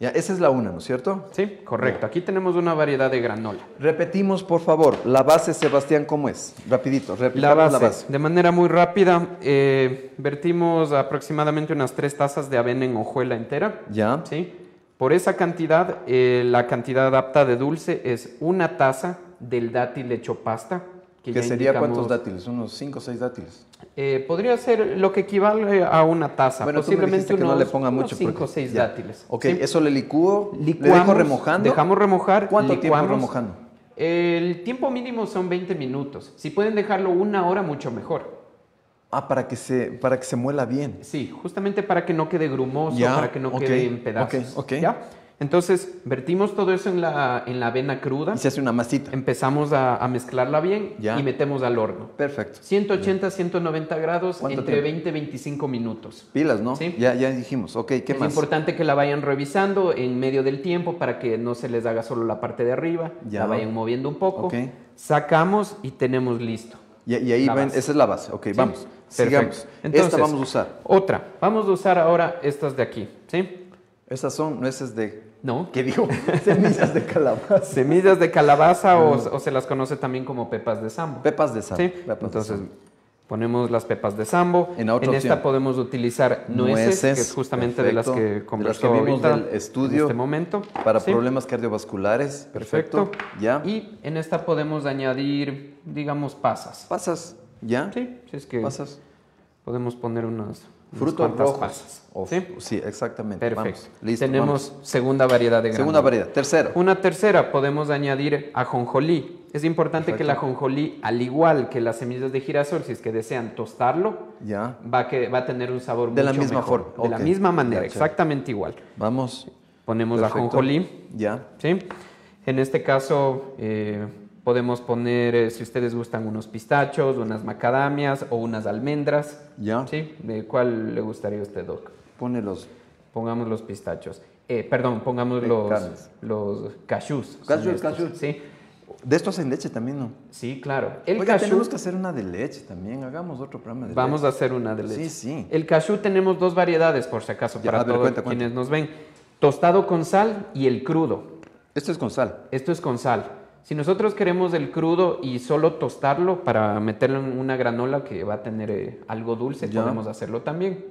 Ya, esa es la una, ¿no es cierto? Sí, correcto. Aquí tenemos una variedad de granola. Repetimos, por favor, la base, Sebastián, ¿cómo es? Rapidito, la base, la base. De manera muy rápida, eh, vertimos aproximadamente unas tres tazas de avena en hojuela entera. Ya. Sí. Por esa cantidad, eh, la cantidad apta de dulce es una taza del dátil hecho pasta. Que, sería cuántos dátiles? ¿Unos 5 o 6 dátiles? Eh, podría ser lo que equivale a una taza. Bueno, posiblemente unos, no le ponga mucho. 5 o 6 dátiles. Ok, eso le licúo, le dejo remojando. Dejamos remojar. ¿Cuánto tiempo remojando? El tiempo mínimo son 20 minutos. Si pueden dejarlo una hora, mucho mejor. Ah, para que se, para que se muela bien. Sí, justamente para que no quede grumoso, para que no quede en pedazos. Ok, ok. ¿Ya? Entonces, vertimos todo eso en la, en la avena cruda. Y se hace una masita. Empezamos a, mezclarla bien y metemos al horno. Perfecto. 180, 190 grados, entre 20 y 25 minutos. Pilas, ¿no? Sí. Ya, ya dijimos. Ok, ¿qué más? Es importante que la vayan revisando en medio del tiempo para que no se les haga solo la parte de arriba. Ya. La vayan moviendo un poco. Sacamos y tenemos listo. Y, ahí ven, esa es la base. Ok, vamos. Sigamos. Entonces, Esta vamos a usar. Otra. Vamos a usar ahora estas de aquí. ¿Sí? Esas son nueces de no. ¿Qué digo? Semillas de calabaza. Semillas de calabaza o, se las conoce también como pepas de sambo. Pepas de sambo. Sí. Entonces ponemos las pepas de sambo. En, esta podemos utilizar nueces, que es justamente de las que conversó vimos del estudio en este momento. Para problemas cardiovasculares. Perfecto. Ya. Y en esta podemos añadir, digamos, pasas. Pasas. ¿Ya? Sí, si es que pasas. podemos poner unas Frutos rojos. Pasas. ¿Sí? sí, exactamente. Perfecto. Listo, Tenemos segunda variedad de granola. Segunda variedad. Tercera. Una tercera, podemos añadir ajonjolí. Es importante que el ajonjolí, al igual que las semillas de girasol, si es que desean tostarlo, ya. Va, a que, va a tener un sabor de mucho la misma mejor. forma. De la misma manera, exactamente igual. Vamos. Ponemos ajonjolí. Ya. ¿Sí? En este caso, eh, Podemos poner, eh, si ustedes gustan, unos pistachos, unas macadamias o unas almendras. ¿Ya? ¿Sí? ¿De cuál le gustaría a usted, Doc? Pone los... Pongamos los pistachos. Eh, perdón, pongamos los, los cashews. Cashews, cashews. Sí. De estos en leche también, ¿no? Sí, claro. El Oiga, tenemos que hacer una de leche también. Hagamos otro programa de Vamos a hacer una de leche. Sí, sí. El cashew tenemos dos variedades, por si acaso, para todos quienes nos ven. Tostado con sal y el crudo. Esto es con sal. Esto es con sal. Si nosotros queremos el crudo y solo tostarlo para meterlo en una granola que va a tener eh, algo dulce, podemos hacerlo también.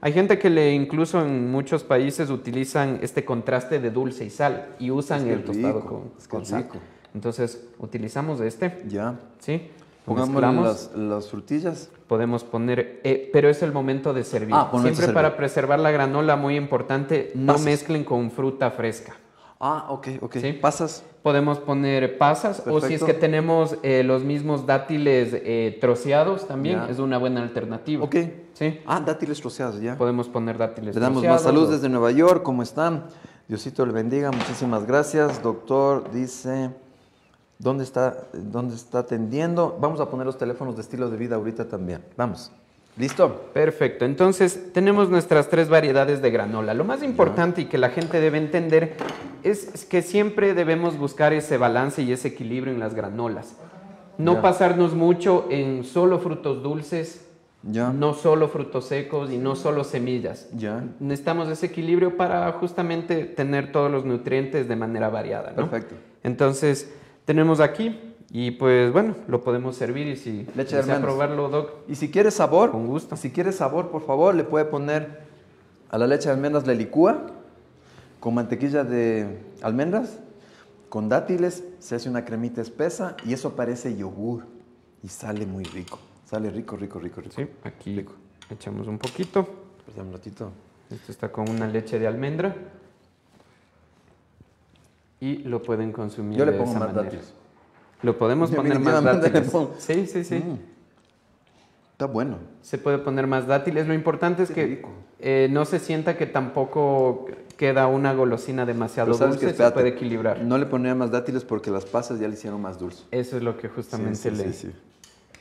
Hay gente que le incluso en muchos países utilizan este contraste de dulce y sal y usan el tostado con, sal. Entonces utilizamos este. Ya. Sí. Pongamos las, las, frutillas. Podemos poner, eh, pero es el momento de servir. Ah, Siempre para preservar la granola, muy importante, no mezclen con fruta fresca. Ah, ok, ok. Sí. ¿Pasas? Podemos poner pasas o si es que tenemos eh, los mismos dátiles eh, troceados también, Ya. es una buena alternativa. Ok. Sí, Ah, dátiles troceados, ya. podemos poner dátiles Le damos más troceados salud o- desde Nueva York. ¿Cómo están? Diosito le bendiga. Muchísimas gracias. Doctor dice, ¿dónde está, dónde está atendiendo? Vamos a poner los teléfonos de estilo de vida ahorita también. Vamos. ¿Listo? Perfecto, entonces tenemos nuestras tres variedades de granola. Lo más importante y que la gente debe entender es que siempre debemos buscar ese balance y ese equilibrio en las granolas. No pasarnos mucho en solo frutos dulces, no solo frutos secos y no solo semillas. Ya. Necesitamos ese equilibrio para justamente tener todos los nutrientes de manera variada. ¿no? Perfecto. Entonces, tenemos aquí y pues bueno, lo podemos servir y si Leche de desea almendras. probarlo, Doc, Y si quiere sabor, Con gusto. Si quiere sabor, por favor, le puede poner a la leche de almendras, le licúa con mantequilla de almendras, con dátiles, se hace una cremita espesa y eso parece yogur y sale muy rico. Sale rico, rico, rico, rico. Sí, aquí Rico. echamos un poquito. Perdón, un ratito. Esto está con una leche de almendra. Y lo pueden consumir Yo le de pongo esa más manera. dátiles. Lo podemos poner más dátiles. Sí, sí, sí. Mm. Está bueno. Se puede poner más dátiles. Lo importante es que eh, no se sienta que tampoco queda una golosina demasiado Pero sabes dulce. que, se puede equilibrar. No le ponía más dátiles porque las pasas ya le hicieron más dulce. Eso es lo que justamente Sí, sí, le... sí, sí.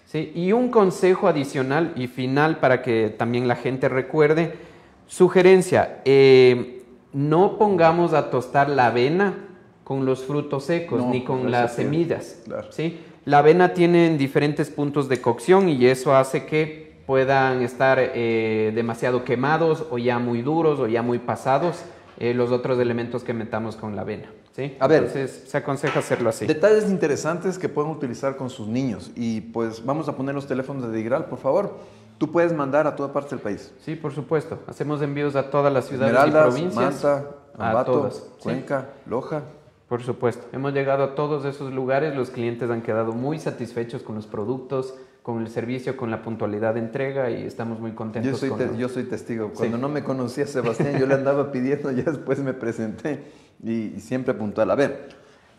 Sí, y un consejo adicional y final para que también la gente recuerde. Sugerencia, eh, no pongamos a tostar la avena con los frutos secos No, ni con las semillas. claro. ¿sí? La avena tiene diferentes puntos de cocción y eso hace que puedan estar eh, demasiado quemados o ya muy duros o ya muy pasados eh, los otros elementos que metamos con la avena. ¿sí? A ver. Entonces se aconseja hacerlo así. Detalles interesantes que pueden utilizar con sus niños. Y pues vamos a poner los teléfonos de Digral, por favor. Tú puedes mandar a toda parte del país. Sí, por supuesto. Hacemos envíos a todas las ciudades y Esmeraldas, provincias. Manta, Ambato, Cuenca, Loja. Por supuesto. Hemos llegado a todos esos lugares. Los clientes han quedado muy satisfechos con los productos, con el servicio, con la puntualidad de entrega y estamos muy contentos Yo soy, con te- lo- yo soy testigo. Cuando Sí. no me conocía Sebastián, yo le andaba pidiendo, ya después me presenté y, y siempre puntual. A ver,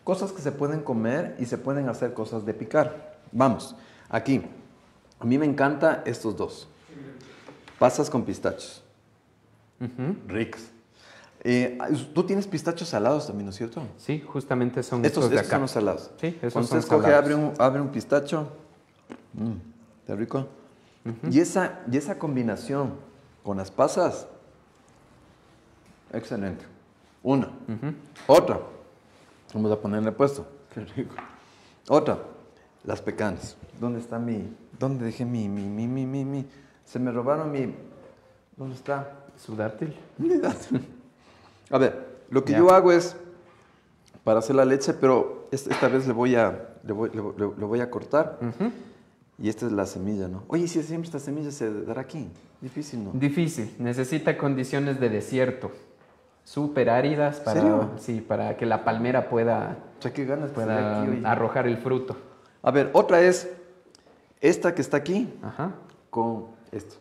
cosas que se pueden comer y se pueden hacer cosas de picar. Vamos, aquí. A mí me encanta estos dos. Pasas con pistachos. Ricos. Eh, Tú tienes pistachos salados también, ¿no es cierto? Sí, justamente son Estos, estos de acá. son los salados. Sí, esos Cuando son usted escoge, salados. abre un, abre un pistacho. Mm, está rico. y, esa, y esa combinación con las pasas, excelente. Una. Ujú. Otra. Vamos a ponerle puesto. Qué rico. Otra. Las pecanas. ¿Dónde está mi... ¿Dónde dejé mi, mi, mi, mi, mi, mi? Se me robaron mi... ¿Dónde está? Su dátil. A ver, lo que yo hago es para hacer la leche, pero es- esta vez le voy a, le voy, le voy- le voy a cortar. Y esta es la semilla, ¿no? Oye, si siempre esta semilla se dará aquí. Difícil, ¿no? Difícil. Necesita condiciones de desierto. Súper áridas para, ¿Serio? sí, para que la palmera pueda, O sea, qué ganas pueda aquí, arrojar el fruto. A ver, otra es esta que está aquí Ajá. con esto.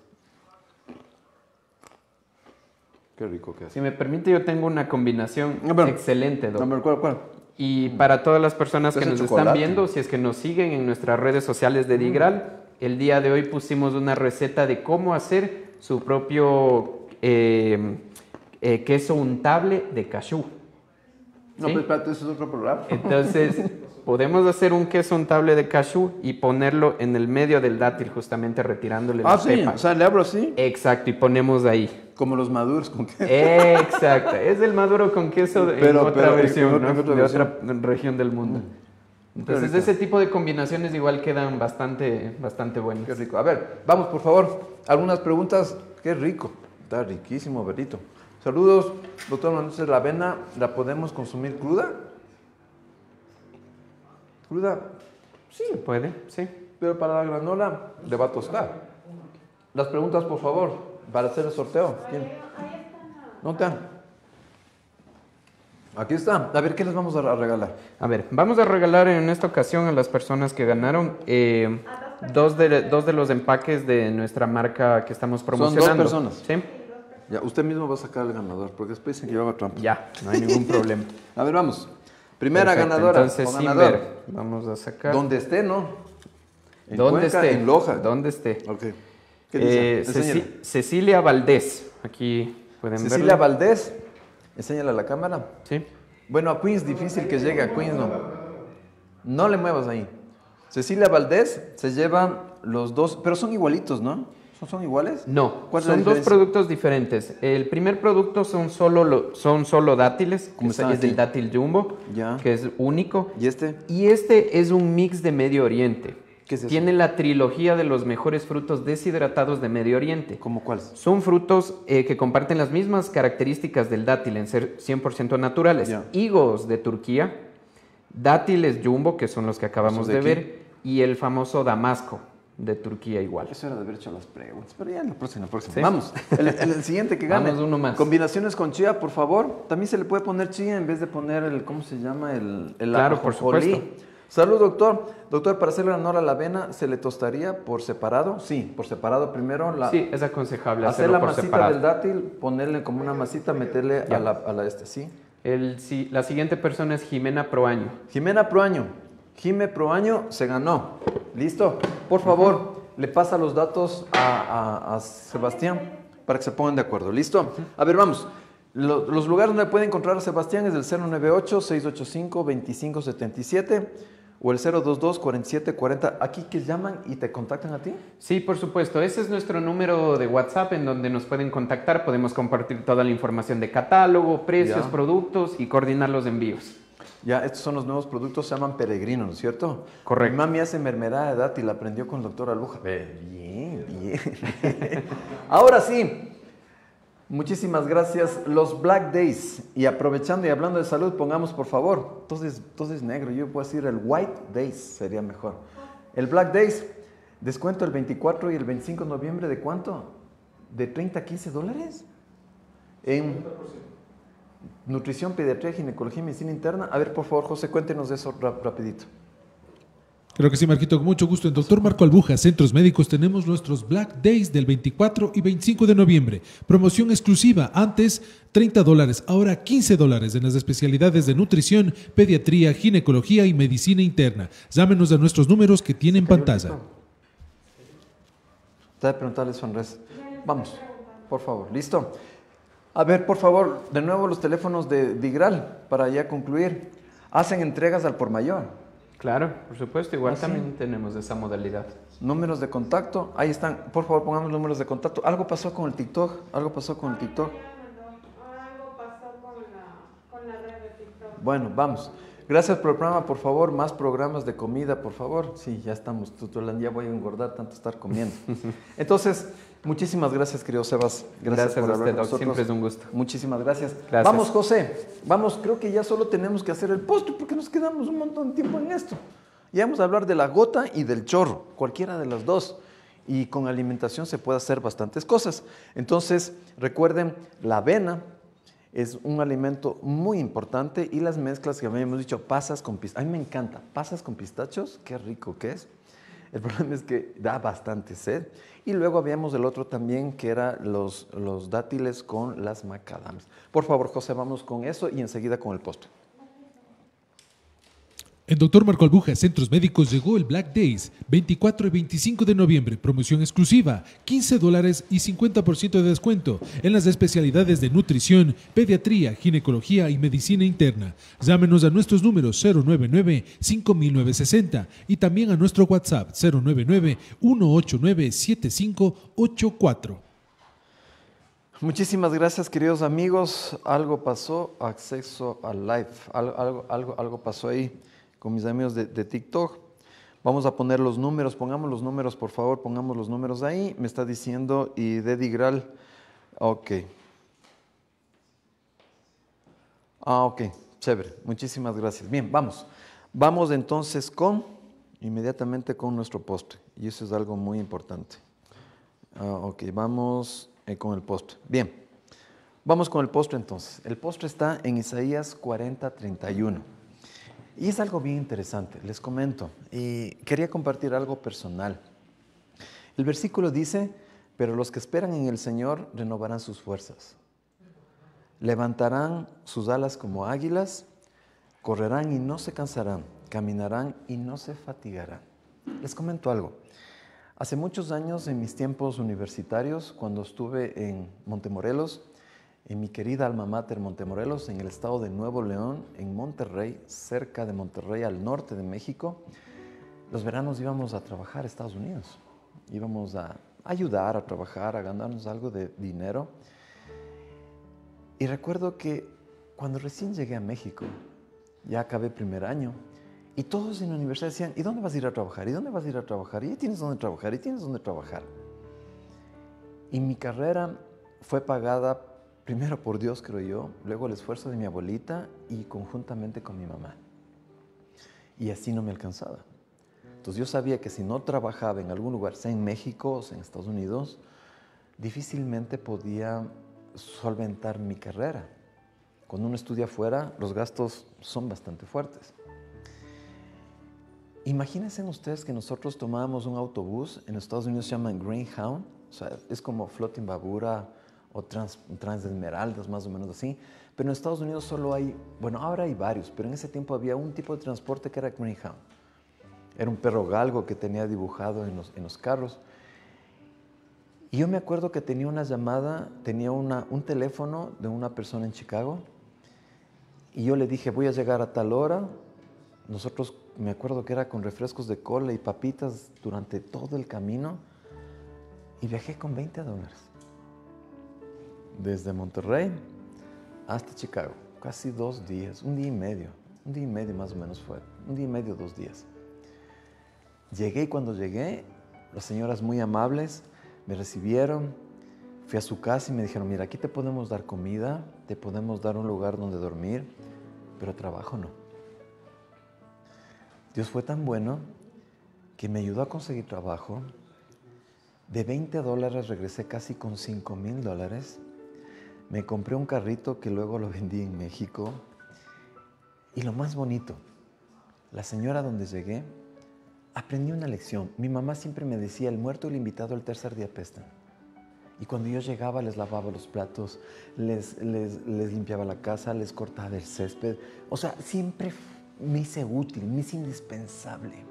Qué rico que hace. Si me permite, yo tengo una combinación Ah, excelente, Doc. No me recuerdo cuál. Y para todas las personas que nos chocolate. están viendo, si es que nos siguen en nuestras redes sociales de Digral, el día de hoy pusimos una receta de cómo hacer su propio eh, eh, queso untable de cashew. No, ¿Sí? pero espérate, eso es otro programa. Entonces, podemos hacer un queso untable de cashew y ponerlo en el medio del dátil, justamente retirándole Ah, la sí, pepa. o sea, le abro así, Exacto, y ponemos ahí. Como los maduros con que... Exacto, es el maduro con queso de- Pero- en otra pero versión, de versión. otra región del mundo. Entonces, ese tipo de combinaciones igual quedan bastante, bastante buenas. Qué rico. A ver, vamos por favor. Algunas preguntas. Qué rico. Está riquísimo, Berito. Saludos, doctor Manuel. ¿La avena la podemos consumir cruda? Cruda, Sí, puede, sí. pero para la granola le va a tostar. Las preguntas, por favor, para hacer el sorteo. ¿Quién? ¿No está? Aquí está. A ver, ¿qué les vamos a regalar? A ver, vamos a regalar en esta ocasión a las personas que ganaron eh, dos, de, dos de los empaques de nuestra marca que estamos promocionando. personas. ¿sí? Ya, usted mismo va a sacar al ganador, porque después dicen que yo hago trampa. Ya, no hay ningún problema. A ver, vamos. Primera Perfecto, ganadora. Entonces, ganador. ver, vamos a sacar. Donde esté, ¿no? En ¿Dónde Cuenca, esté? En Loja. ¿Dónde esté? Ok. ¿Qué dice? Eh. Ceci- Cecilia Valdés. Aquí pueden Cecilia verla. Valdés. Enséñale a la cámara. Sí. Bueno, a Queens difícil que llegue, a Queens no. No le muevas ahí. Cecilia Valdés se lleva los dos, pero son igualitos, ¿no? ¿Son, son iguales? No, ¿Cuál es la son dos productos diferentes. El primer producto son solo, lo- son solo dátiles, Como es, es del aquí. dátil jumbo, Ya. que es único. ¿Y este? Y este es un mix de Medio Oriente. ¿Qué es? Tiene la trilogía de los mejores frutos deshidratados de Medio Oriente. ¿Cómo cuáles? Son frutos eh, que comparten las mismas características del dátil en ser 100% naturales. Higos de Turquía, dátiles jumbo, que son los que acabamos de ver, y el famoso damasco de Turquía igual. Eso era de haber hecho las preguntas, pero ya en la próxima, la próxima. ¿Sí? Vamos, el, siguiente que gane. Vamos, uno más. Combinaciones con chía, por favor. También se le puede poner chía en vez de poner el, ¿cómo se llama? El, el Claro, por supuesto. Salud, doctor. Doctor, para hacerle honor a la avena, ¿se le tostaría por separado? Sí, por separado primero. La, Sí, es aconsejable hacer la por masita separado. del dátil, ponerle como una masita, meterle Ya. a la, a la este, ¿sí? El, si- la siguiente persona es Jimena Proaño. Jimena Proaño. Jime Proaño se ganó. ¿Listo? Por favor, le pasa los datos a, a- a Sebastián para que se pongan de acuerdo. ¿Listo? A ver, vamos. Lo- los lugares donde puede encontrar a Sebastián es el 098-685-2577 o el 022-4740. Aquí que llaman y te contactan a ti. Sí, por supuesto. Ese es nuestro número de WhatsApp en donde nos pueden contactar. Podemos compartir toda la información de catálogo, precios, Ya. productos y coordinar los envíos. Ya, estos son los nuevos productos, se llaman peregrinos, ¿no es cierto? Correcto. Mi mami hace mermelada de dátil, la aprendió con el doctor Aluja. Ve, Bien, bien. Ahora sí, muchísimas gracias. Los Black Days, y aprovechando y hablando de salud, pongamos por favor, entonces, entonces negro, yo puedo decir el White Days, sería mejor. El Black Days, descuento el 24 y el 25 de noviembre, ¿de cuánto? ¿De 30 a 15 dólares? En nutrición, pediatría, ginecología y medicina interna. A ver, por favor, José, cuéntenos de eso rap- rapidito. Creo que sí, Marquito, con mucho gusto. En Doctor Marco Albuja, Centros Médicos, tenemos nuestros Black Days del 24 y 25 de noviembre. Promoción exclusiva, antes 30 dólares, ahora 15 dólares en las especialidades de nutrición, pediatría, ginecología y medicina interna. Llámenos a nuestros números que tienen pantalla. Te preguntarles, Sonres. Vamos, por favor, ¿listo? A ver, por favor, de nuevo los teléfonos de Digral para ya concluir. Hacen entregas al por mayor. Claro, por supuesto. Igual ¿Ah, también tenemos esa modalidad. Números de contacto, ahí están. Por favor, pongamos números de contacto. Algo pasó con el TikTok, algo pasó con el TikTok. Algo pasó con la, con la red de TikTok. Bueno, vamos. Gracias por el programa, por favor. Más programas de comida, por favor. Sí, ya estamos. Tutulan, ya voy a engordar tanto estar comiendo. Entonces, muchísimas gracias, querido Sebas. Gracias a por hablar usted, Doc. Siempre es un gusto. Muchísimas gracias. Gracias. Vamos, José. Vamos, creo que ya solo tenemos que hacer el postre porque nos quedamos un montón de tiempo en esto. Ya vamos a hablar de la gota y del chorro, cualquiera de las dos. Y con alimentación se puede hacer bastantes cosas. Entonces, recuerden, la avena es un alimento muy importante y las mezclas que habíamos dicho, pasas con pistachos. A mí me encanta, pasas con pistachos, qué rico que es. El problema es que da bastante sed. Y luego habíamos el otro también que era los, los dátiles con las macadamas. Por favor, José, vamos con eso y enseguida con el postre. En Doctor Marco Albuja, Centros Médicos, llegó el Black Days, 24 y 25 de noviembre. Promoción exclusiva, 15 dólares y 50% de descuento en las especialidades de nutrición, pediatría, ginecología y medicina interna. Llámenos a nuestros números 099-5960 y también a nuestro WhatsApp 099-189-7584. Muchísimas gracias, queridos amigos. Algo pasó, acceso al live. Algo, algo, algo, algo pasó ahí con mis amigos de, TikTok. Vamos a poner los números, pongamos los números, por favor, pongamos los números ahí. Me está diciendo, y de Digral, ok. Ah, ok, chévere, muchísimas gracias. Bien, vamos. Vamos entonces con, inmediatamente con nuestro postre. Y eso es algo muy importante. Ah, ok, vamos eh, con el postre. Bien, vamos con el postre entonces. El postre está en Isaías 40, 31. Y es algo bien interesante, les comento. Y quería compartir algo personal. El versículo dice, Pero los que esperan en el Señor renovarán sus fuerzas. Levantarán sus alas como águilas, correrán y no se cansarán, caminarán y no se fatigarán. Les comento algo. Hace muchos años, en mis tiempos universitarios, cuando estuve en Montemorelos, en mi querida alma mater Montemorelos, en el estado de Nuevo León, en Monterrey, cerca de Monterrey, al norte de México, los veranos íbamos a trabajar a Estados Unidos. Íbamos a ayudar, a trabajar, a ganarnos algo de dinero. Y recuerdo que cuando recién llegué a México, ya acabé primer año, y todos en la universidad decían, ¿y dónde vas a ir a trabajar? ¿Y dónde vas a ir a trabajar? ¿Y tienes dónde trabajar? ¿Y tienes dónde trabajar? Y mi carrera fue pagada primero por Dios, creo yo, luego el esfuerzo de mi abuelita y conjuntamente con mi mamá. Y así no me alcanzaba. Entonces yo sabía que si no trabajaba en algún lugar, sea en México o sea en Estados Unidos, difícilmente podía solventar mi carrera. Cuando uno estudia afuera, los gastos son bastante fuertes. Imagínense ustedes que nosotros tomábamos un autobús, en Estados Unidos se llama Greyhound, o sea, es como Floating Babura o Trans, Esmeraldas, más o menos así. Pero en Estados Unidos solo hay, bueno, ahora hay varios, pero en ese tiempo había un tipo de transporte que era Greyhound. Era un perro galgo que tenía dibujado en los, en los carros. Y yo me acuerdo que tenía una llamada, tenía una, un teléfono de una persona en Chicago. Y yo le dije, voy a llegar a tal hora. Nosotros me acuerdo que era con refrescos de cola y papitas durante todo el camino y viajé con 20 dólares. Desde Monterrey hasta Chicago, casi dos días, un día y medio, un día y medio más o menos fue, un día y medio, dos días. Llegué y cuando llegué, las señoras muy amables me recibieron, fui a su casa y me dijeron, mira, aquí te podemos dar comida, te podemos dar un lugar donde dormir, pero trabajo no. Dios fue tan bueno que me ayudó a conseguir trabajo. De 20 dólares regresé casi con 5 mil dólares. Me compré un carrito que luego lo vendí en México. Y lo más bonito, la señora donde llegué, aprendí una lección. Mi mamá siempre me decía, el muerto y el invitado el tercer día pestan. Y cuando yo llegaba les lavaba los platos, les, les, limpiaba la casa, les cortaba el césped. O sea, siempre me hice útil, me hice indispensable.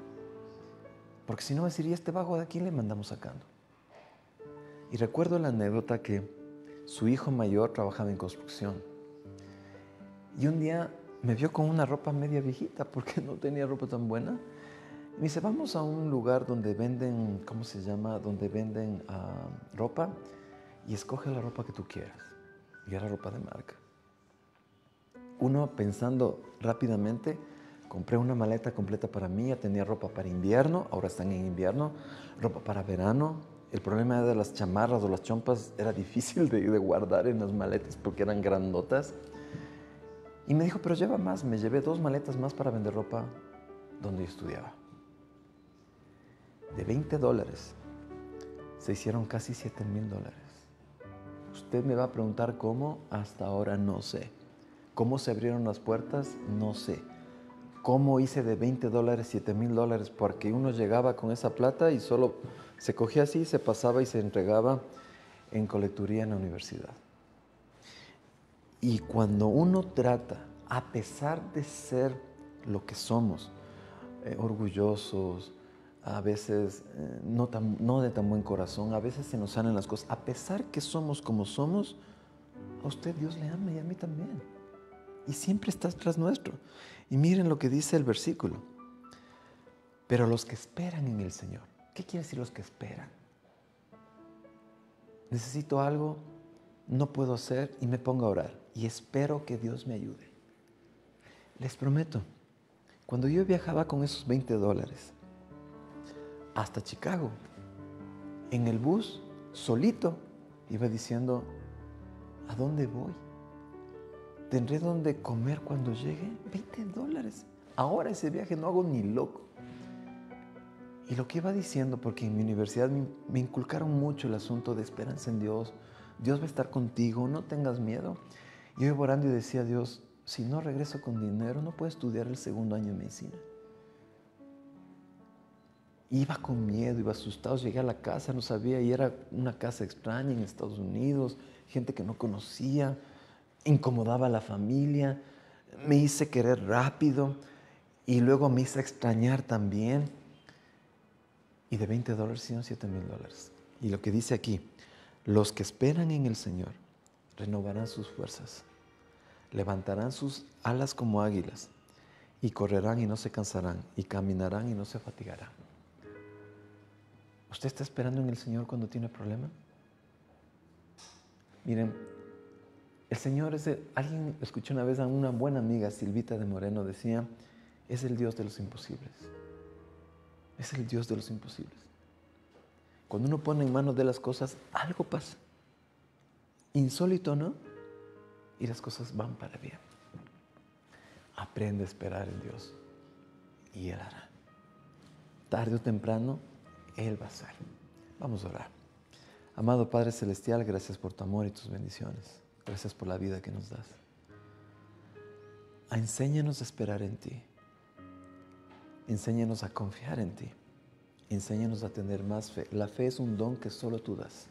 Porque si no, me diría, este vago de aquí le mandamos sacando. Y recuerdo la anécdota que su hijo mayor trabajaba en construcción. Y un día me vio con una ropa media viejita porque no tenía ropa tan buena. Me dice, vamos a un lugar donde venden, ¿cómo se llama? Donde venden ah, ropa y escoge la ropa que tú quieras. Y era ropa de marca. Uno pensando rápidamente, Compré una maleta completa para mí, ya tenía ropa para invierno, ahora están en invierno, ropa para verano. El problema de las chamarras o las chompas era difícil de, guardar en las maletas porque eran grandotas. Y me dijo, pero lleva más, me llevé dos maletas más para vender ropa donde yo estudiaba. De 20 dólares se hicieron casi 7 mil dólares. Usted me va a preguntar cómo, hasta ahora no sé. ¿Cómo se abrieron las puertas? No sé cómo hice de 20 dólares 7 mil dólares, porque uno llegaba con esa plata y solo se cogía así, se pasaba y se entregaba en colecturía en la universidad. Y cuando uno trata, a pesar de ser lo que somos, eh, orgullosos, a veces eh, no, no de tan buen corazón, a veces se nos salen las cosas, a pesar que somos como somos, a usted Dios le ama y a mí también. Y siempre está tras nuestro. Y miren lo que dice el versículo. Pero los que esperan en el Señor. ¿Qué quiere decir los que esperan? Necesito algo, no puedo hacer y me pongo a orar. Y espero que Dios me ayude. Les prometo, cuando yo viajaba con esos 20 dólares hasta Chicago, en el bus, solito, iba diciendo, ¿a dónde voy? ¿Tendré donde comer cuando llegue? 20 dólares. Ahora ese viaje no hago ni loco. Y lo que iba diciendo, porque en mi universidad me, inculcaron mucho el asunto de esperanza en Dios, Dios va a estar contigo, no tengas miedo. Yo iba orando y decía a Dios, si no regreso con dinero, no puedo estudiar el segundo año de medicina. Iba con miedo, iba asustado, llegué a la casa, no sabía, y era una casa extraña en Estados Unidos, gente que no conocía, incomodaba a la familia, me hice querer rápido y luego me hice extrañar también. Y de 20 dólares hicieron 7 mil dólares. Y lo que dice aquí, los que esperan en el Señor renovarán sus fuerzas, levantarán sus alas como águilas y correrán y no se cansarán y caminarán y no se fatigarán. ¿Usted está esperando en el Señor cuando tiene problema? Miren, el Señor es el, alguien escuché una vez a una buena amiga, Silvita de Moreno, decía, es el Dios de los imposibles. Es el Dios de los imposibles. Cuando uno pone en manos de las cosas, algo pasa. Insólito, ¿no? Y las cosas van para bien. Aprende a esperar en Dios y Él hará. Tarde o temprano, Él va a hacer. Vamos a orar. Amado Padre Celestial, gracias por tu amor y tus bendiciones. Gracias por la vida que nos das. Enséñanos a esperar en ti. Enséñanos a confiar en ti. Enséñanos a tener más fe. La fe es un don que solo tú das.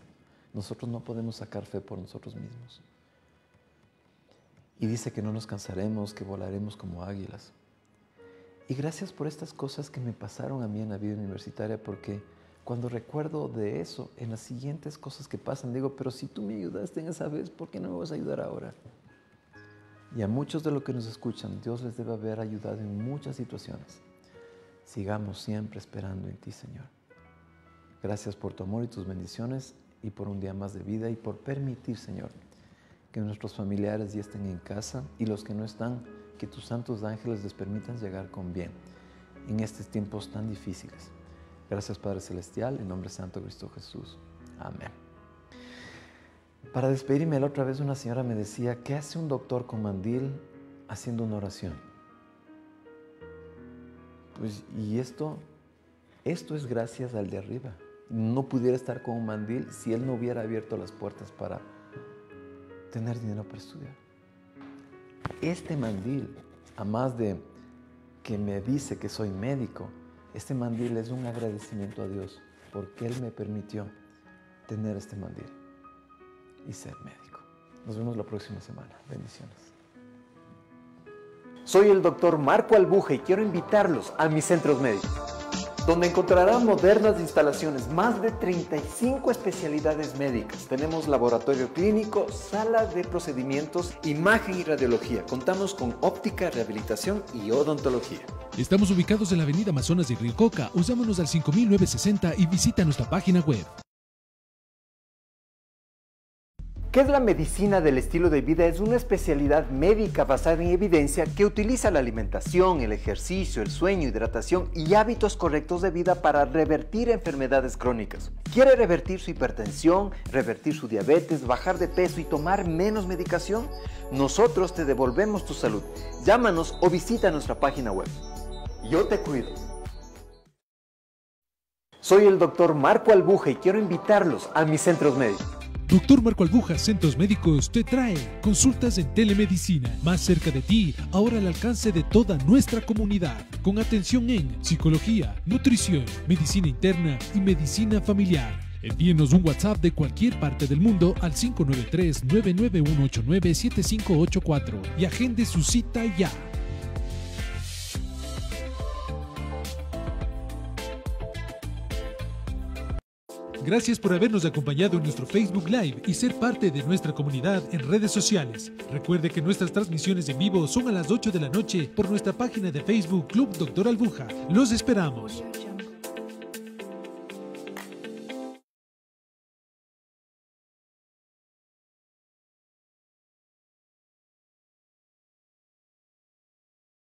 Nosotros no podemos sacar fe por nosotros mismos. Y dice que no nos cansaremos, que volaremos como águilas. Y gracias por estas cosas que me pasaron a mí en la vida universitaria, porque cuando recuerdo de eso, en las siguientes cosas que pasan, digo, pero si tú me ayudaste en esa vez, ¿por qué no me vas a ayudar ahora? Y a muchos de los que nos escuchan, Dios les debe haber ayudado en muchas situaciones. Sigamos siempre esperando en ti, Señor. Gracias por tu amor y tus bendiciones y por un día más de vida y por permitir, Señor, que nuestros familiares ya estén en casa y los que no están, que tus santos ángeles les permitan llegar con bien en estos tiempos tan difíciles. Gracias Padre Celestial, en nombre santo de Cristo Jesús. Amén. Para despedirme la otra vez una señora me decía, ¿qué hace un doctor con mandil haciendo una oración? Pues, y esto, esto es gracias al de arriba. No pudiera estar con un mandil si él no hubiera abierto las puertas para tener dinero para estudiar. Este mandil, a más de que me dice que soy médico, este mandil es un agradecimiento a Dios porque Él me permitió tener este mandil y ser médico. Nos vemos la próxima semana. Bendiciones. Soy el doctor Marco Albuja y quiero invitarlos a mis centros médicos, donde encontrarán modernas instalaciones, más de 35 especialidades médicas. Tenemos laboratorio clínico, sala de procedimientos, imagen y radiología. Contamos con óptica, rehabilitación y odontología. Estamos ubicados en la avenida Amazonas de Río Coca. Usámonos al 5960 y visita nuestra página web. ¿Qué es la medicina del estilo de vida? Es una especialidad médica basada en evidencia que utiliza la alimentación, el ejercicio, el sueño, hidratación y hábitos correctos de vida para revertir enfermedades crónicas. ¿Quiere revertir su hipertensión, revertir su diabetes, bajar de peso y tomar menos medicación? Nosotros te devolvemos tu salud. Llámanos o visita nuestra página web. Yo te cuido. Soy el doctor Marco Albuja y quiero invitarlos a mis centros médicos. Doctor Marco Albuja Centros Médicos te trae consultas en telemedicina más cerca de ti, ahora al alcance de toda nuestra comunidad, con atención en psicología, nutrición, medicina interna y medicina familiar. Envíenos un WhatsApp de cualquier parte del mundo al 593-99189-7584 y agende su cita ya. Gracias por habernos acompañado en nuestro Facebook Live y ser parte de nuestra comunidad en redes sociales. Recuerde que nuestras transmisiones en vivo son a las 8 de la noche por nuestra página de Facebook Club Doctor Albuja. Los esperamos.